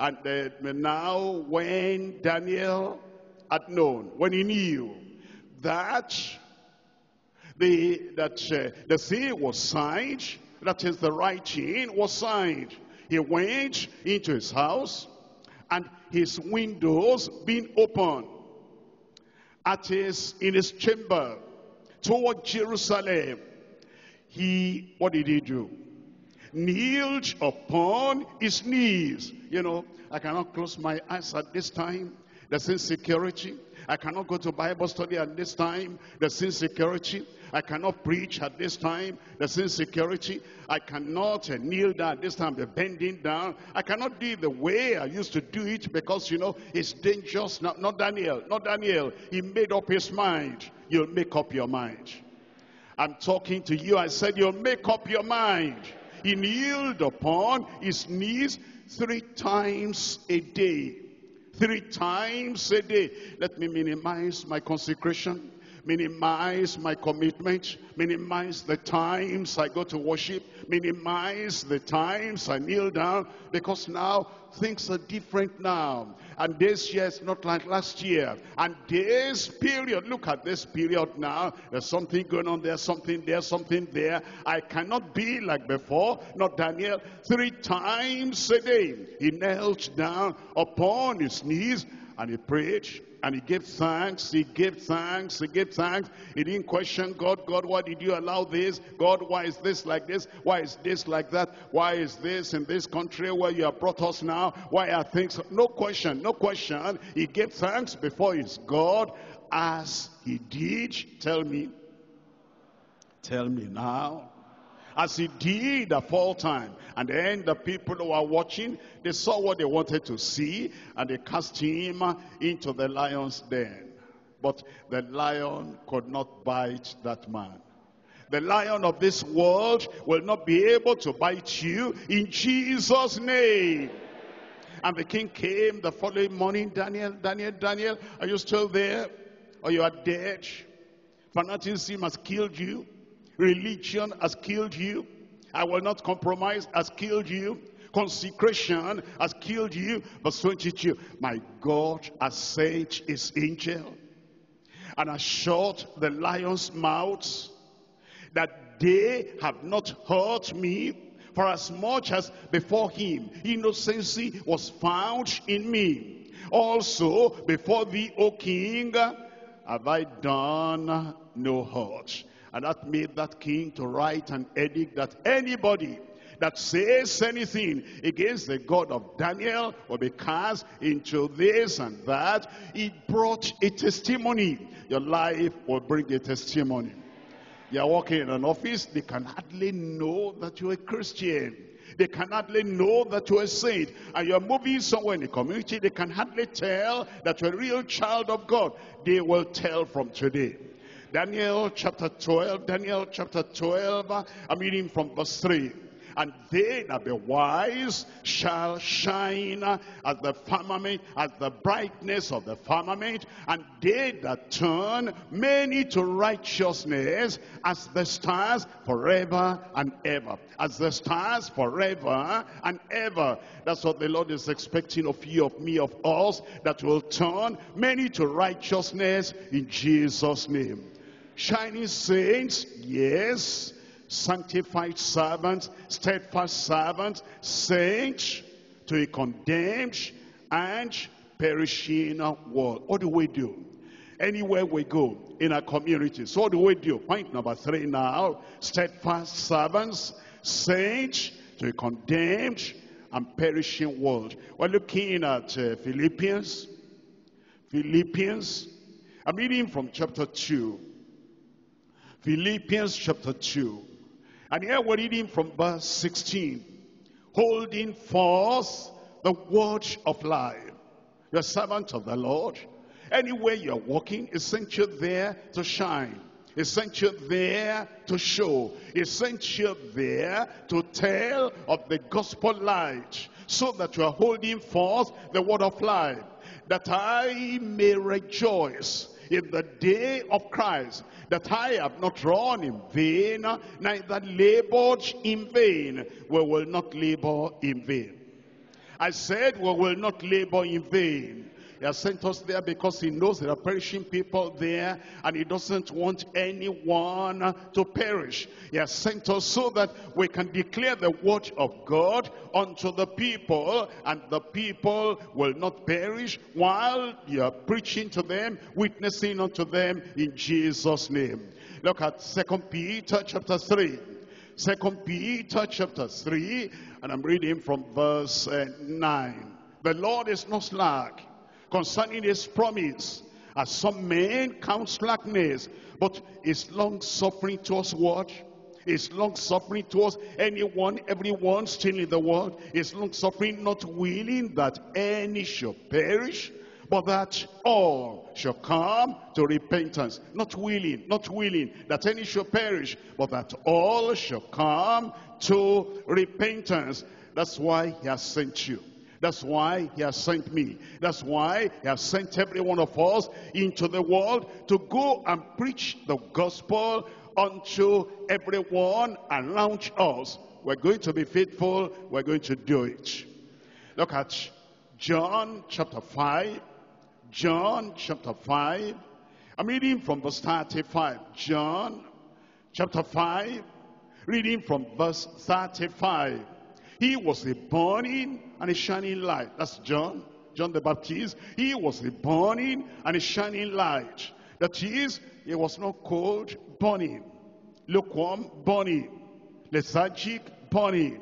and uh, now when Daniel had known, when he knew that the, that uh, the seal was signed, that is the writing was signed. He went into his house and his windows being open at his, in his chamber toward Jerusalem. He, what did he do? Kneeled upon his knees. You know, I cannot close my eyes at this time there's insecurity. I cannot go to Bible study at this time. There's insecurity. I cannot preach at this time. There's insecurity. I cannot uh, kneel down at this time, be bending down. I cannot do it the way I used to do it because, you know, it's dangerous. Not, not Daniel. Not Daniel. He made up his mind. You'll make up your mind. I'm talking to you. I said, you'll make up your mind. He kneeled upon his knees three times a day three times a day. Let me minimize my consecration, minimize my commitment, minimize the times I go to worship, minimize the times I kneel down, because now things are different now. And this year is not like last year. And this period, look at this period now. There's something going on there, something there, something there. I cannot be like before. Not Daniel. Three times a day, he knelt down upon his knees and he prayed and he gave thanks, he gave thanks, he gave thanks. He didn't question God, God, why did you allow this? God, why is this like this? Why is this like that? Why is this in this country where you have brought us now? Why are things? No question, no question. He gave thanks before his God as he did. Tell me. Tell me now as he did at all time. And then the people who were watching, they saw what they wanted to see, and they cast him into the lion's den. But the lion could not bite that man. The lion of this world will not be able to bite you in Jesus' name. And the king came the following morning, Daniel, Daniel, Daniel, are you still there? Or you are dead? Fanaticism has killed you. Religion has killed you. I will not compromise has killed you. Consecration has killed you. Verse 22, my God has sent his angel and has shut the lion's mouth that they have not hurt me for as much as before him innocency was found in me. Also before thee, O king, have I done no hurt. And that made that king to write an edict that anybody that says anything against the God of Daniel will be cast into this and that. It brought a testimony. Your life will bring a testimony. You're working in an office, they can hardly know that you're a Christian. They can hardly know that you're a saint. And you're moving somewhere in the community, they can hardly tell that you're a real child of God. They will tell from today. Daniel chapter 12, Daniel chapter 12, I'm reading from verse 3. And they that be wise shall shine as the firmament, as the brightness of the firmament, and they that turn many to righteousness as the stars forever and ever. As the stars forever and ever. That's what the Lord is expecting of you, of me, of us, that will turn many to righteousness in Jesus' name. Shining saints, yes. Sanctified servants, steadfast servants, saints to a condemned and perishing world. What do we do? Anywhere we go in our community. So what do we do? Point number three now. Steadfast servants, saints to a condemned and perishing world. We're looking at uh, Philippians. Philippians. I'm reading from chapter 2. Philippians chapter 2. And here we're reading from verse 16. Holding forth the word of life. You're servant of the Lord. Anywhere you're walking, He sent you there to shine. He sent you there to show. He sent you there to tell of the gospel light so that you are holding forth the word of life that I may rejoice in the day of Christ, that I have not run in vain, neither labored in vain. We will not labor in vain. I said we will not labor in vain. He has sent us there because he knows there are perishing people there and he doesn't want anyone to perish. He has sent us so that we can declare the word of God unto the people and the people will not perish while you are preaching to them, witnessing unto them in Jesus' name. Look at Second Peter chapter 3. Second Peter chapter 3 and I'm reading from verse uh, 9. The Lord is not slack concerning his promise. As some men count slackness, but is long suffering towards what? Is long suffering towards anyone, everyone still in the world. Is long suffering not willing that any should perish, but that all shall come to repentance. Not willing, not willing that any should perish, but that all shall come to repentance. That's why he has sent you. That's why he has sent me. That's why he has sent every one of us into the world to go and preach the gospel unto everyone and launch us. We're going to be faithful. We're going to do it. Look at John chapter 5. John chapter 5. I'm reading from verse 35. John chapter 5. Reading from verse 35. He was a burning and a shining light. That's John, John the Baptist. He was a burning and a shining light. That is, he was not cold, burning, lukewarm, burning, lethargic, burning,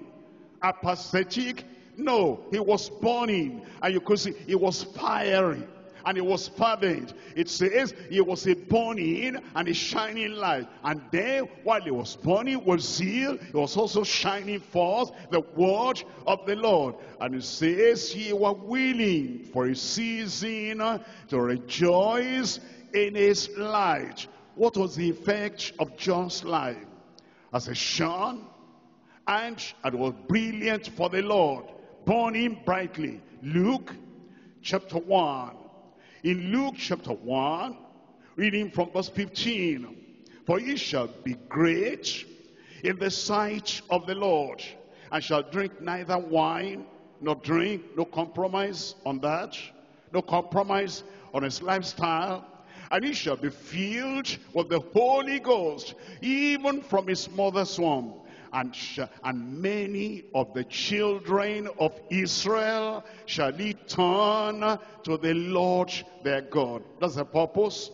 apathetic. No, he was burning. And you could see, he was fiery and he was fervent. It says he was a burning and a shining light. And then while he was burning with zeal, he was also shining forth the word of the Lord. And it says ye were willing for a season to rejoice in his light. What was the effect of John's life? As a shone and it was brilliant for the Lord, burning brightly. Luke chapter 1 in Luke chapter 1, reading from verse 15. For he shall be great in the sight of the Lord, and shall drink neither wine nor drink, no compromise on that, no compromise on his lifestyle, and he shall be filled with the Holy Ghost, even from his mother's womb and, and many of the children of Israel shall turn to the Lord their God. That's the purpose.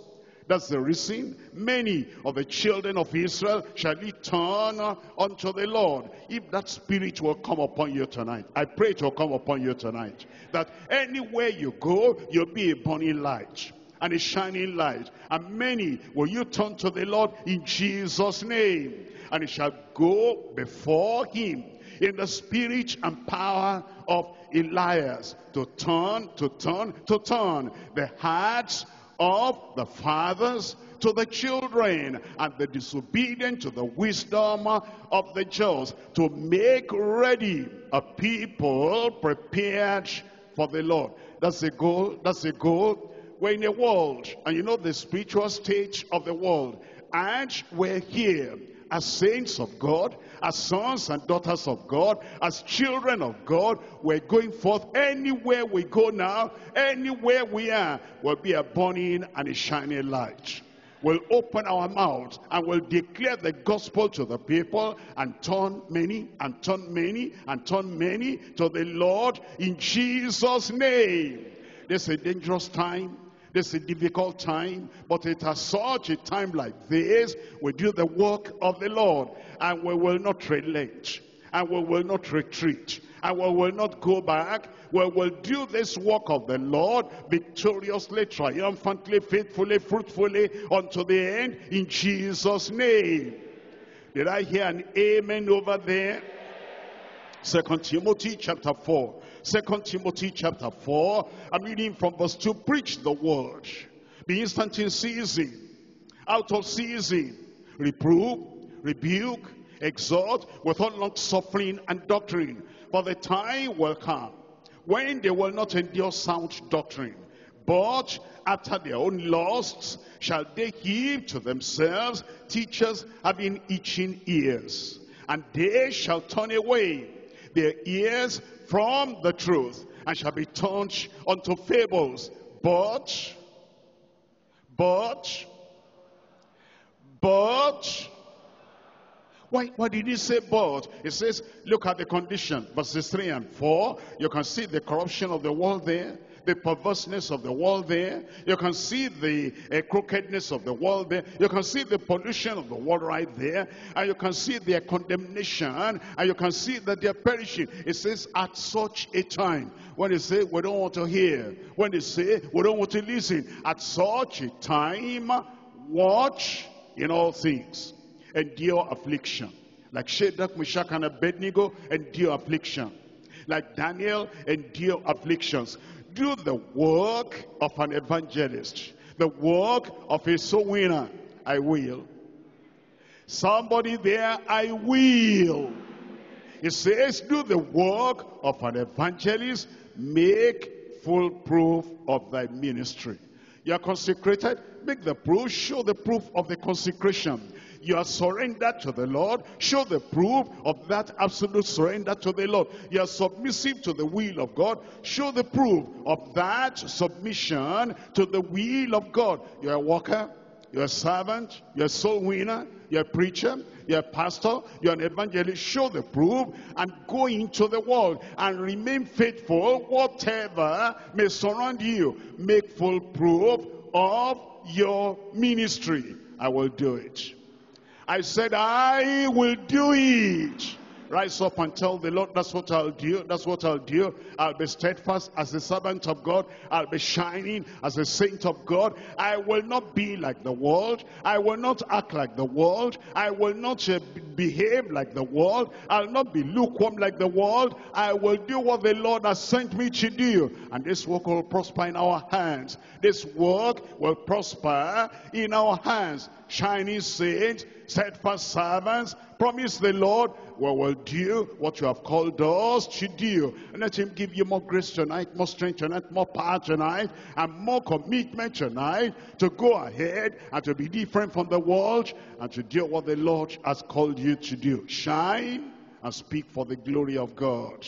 That's the reason. Many of the children of Israel shall turn unto the Lord. If that spirit will come upon you tonight, I pray it will come upon you tonight. That anywhere you go, you'll be a burning light and a shining light. And many will you turn to the Lord in Jesus' name and he shall go before him in the spirit and power of Elias to turn, to turn, to turn the hearts of the fathers to the children and the disobedient to the wisdom of the just to make ready a people prepared for the Lord. That's the goal. That's the goal. We're in a world and you know the spiritual state of the world and we're here as saints of God, as sons and daughters of God, as children of God, we're going forth anywhere we go now, anywhere we are, will be a burning and a shining light. We'll open our mouth and we'll declare the gospel to the people and turn many and turn many and turn many to the Lord in Jesus' name. This is a dangerous time this is a difficult time, but it is such a time like this, we do the work of the Lord, and we will not relent, and we will not retreat, and we will not go back. We will do this work of the Lord victoriously, triumphantly, faithfully, fruitfully, unto the end, in Jesus' name. Did I hear an amen over there? Second Timothy chapter 4. Second Timothy chapter 4. I'm reading from verse 2. Preach the word. Be instant in season. Out of season. Reprove, rebuke, exhort with all long suffering and doctrine. For the time will come when they will not endure sound doctrine. But after their own lusts shall they heap to themselves teachers having itching ears. And they shall turn away their ears from the truth and shall be turned unto fables. But, but, but, why, why did he say but? He says, look at the condition. Verses 3 and 4, you can see the corruption of the world there the perverseness of the world there. You can see the uh, crookedness of the world there. You can see the pollution of the world right there. And you can see their condemnation. And you can see that they're perishing. It says, at such a time. When they say, we don't want to hear. When they say, we don't want to listen. At such a time, watch in all things. Endure affliction. Like Shadrach, Meshach, and Abednego, endure affliction like Daniel, endure afflictions do the work of an evangelist, the work of a soul winner. I will. Somebody there, I will. It says, do the work of an evangelist, make full proof of thy ministry. You are consecrated, make the proof, show the proof of the consecration you are surrendered to the Lord, show the proof of that absolute surrender to the Lord. You are submissive to the will of God, show the proof of that submission to the will of God. You're a worker, you're a servant, you're a soul winner, you're a preacher, you're a pastor, you're an evangelist. Show the proof and go into the world and remain faithful. Whatever may surround you, make full proof of your ministry. I will do it. I said, I will do it. Rise up and tell the Lord, that's what I'll do. That's what I'll do. I'll be steadfast as a servant of God. I'll be shining as a saint of God. I will not be like the world. I will not act like the world. I will not uh, behave like the world. I'll not be lukewarm like the world. I will do what the Lord has sent me to do. And this work will prosper in our hands. This work will prosper in our hands. Shining saints, steadfast servants, promise the Lord, we will do what you have called us to do. And let him give you more grace tonight, more strength tonight, more power tonight, and more commitment tonight to go ahead and to be different from the world and to do what the Lord has called you to do. Shine and speak for the glory of God.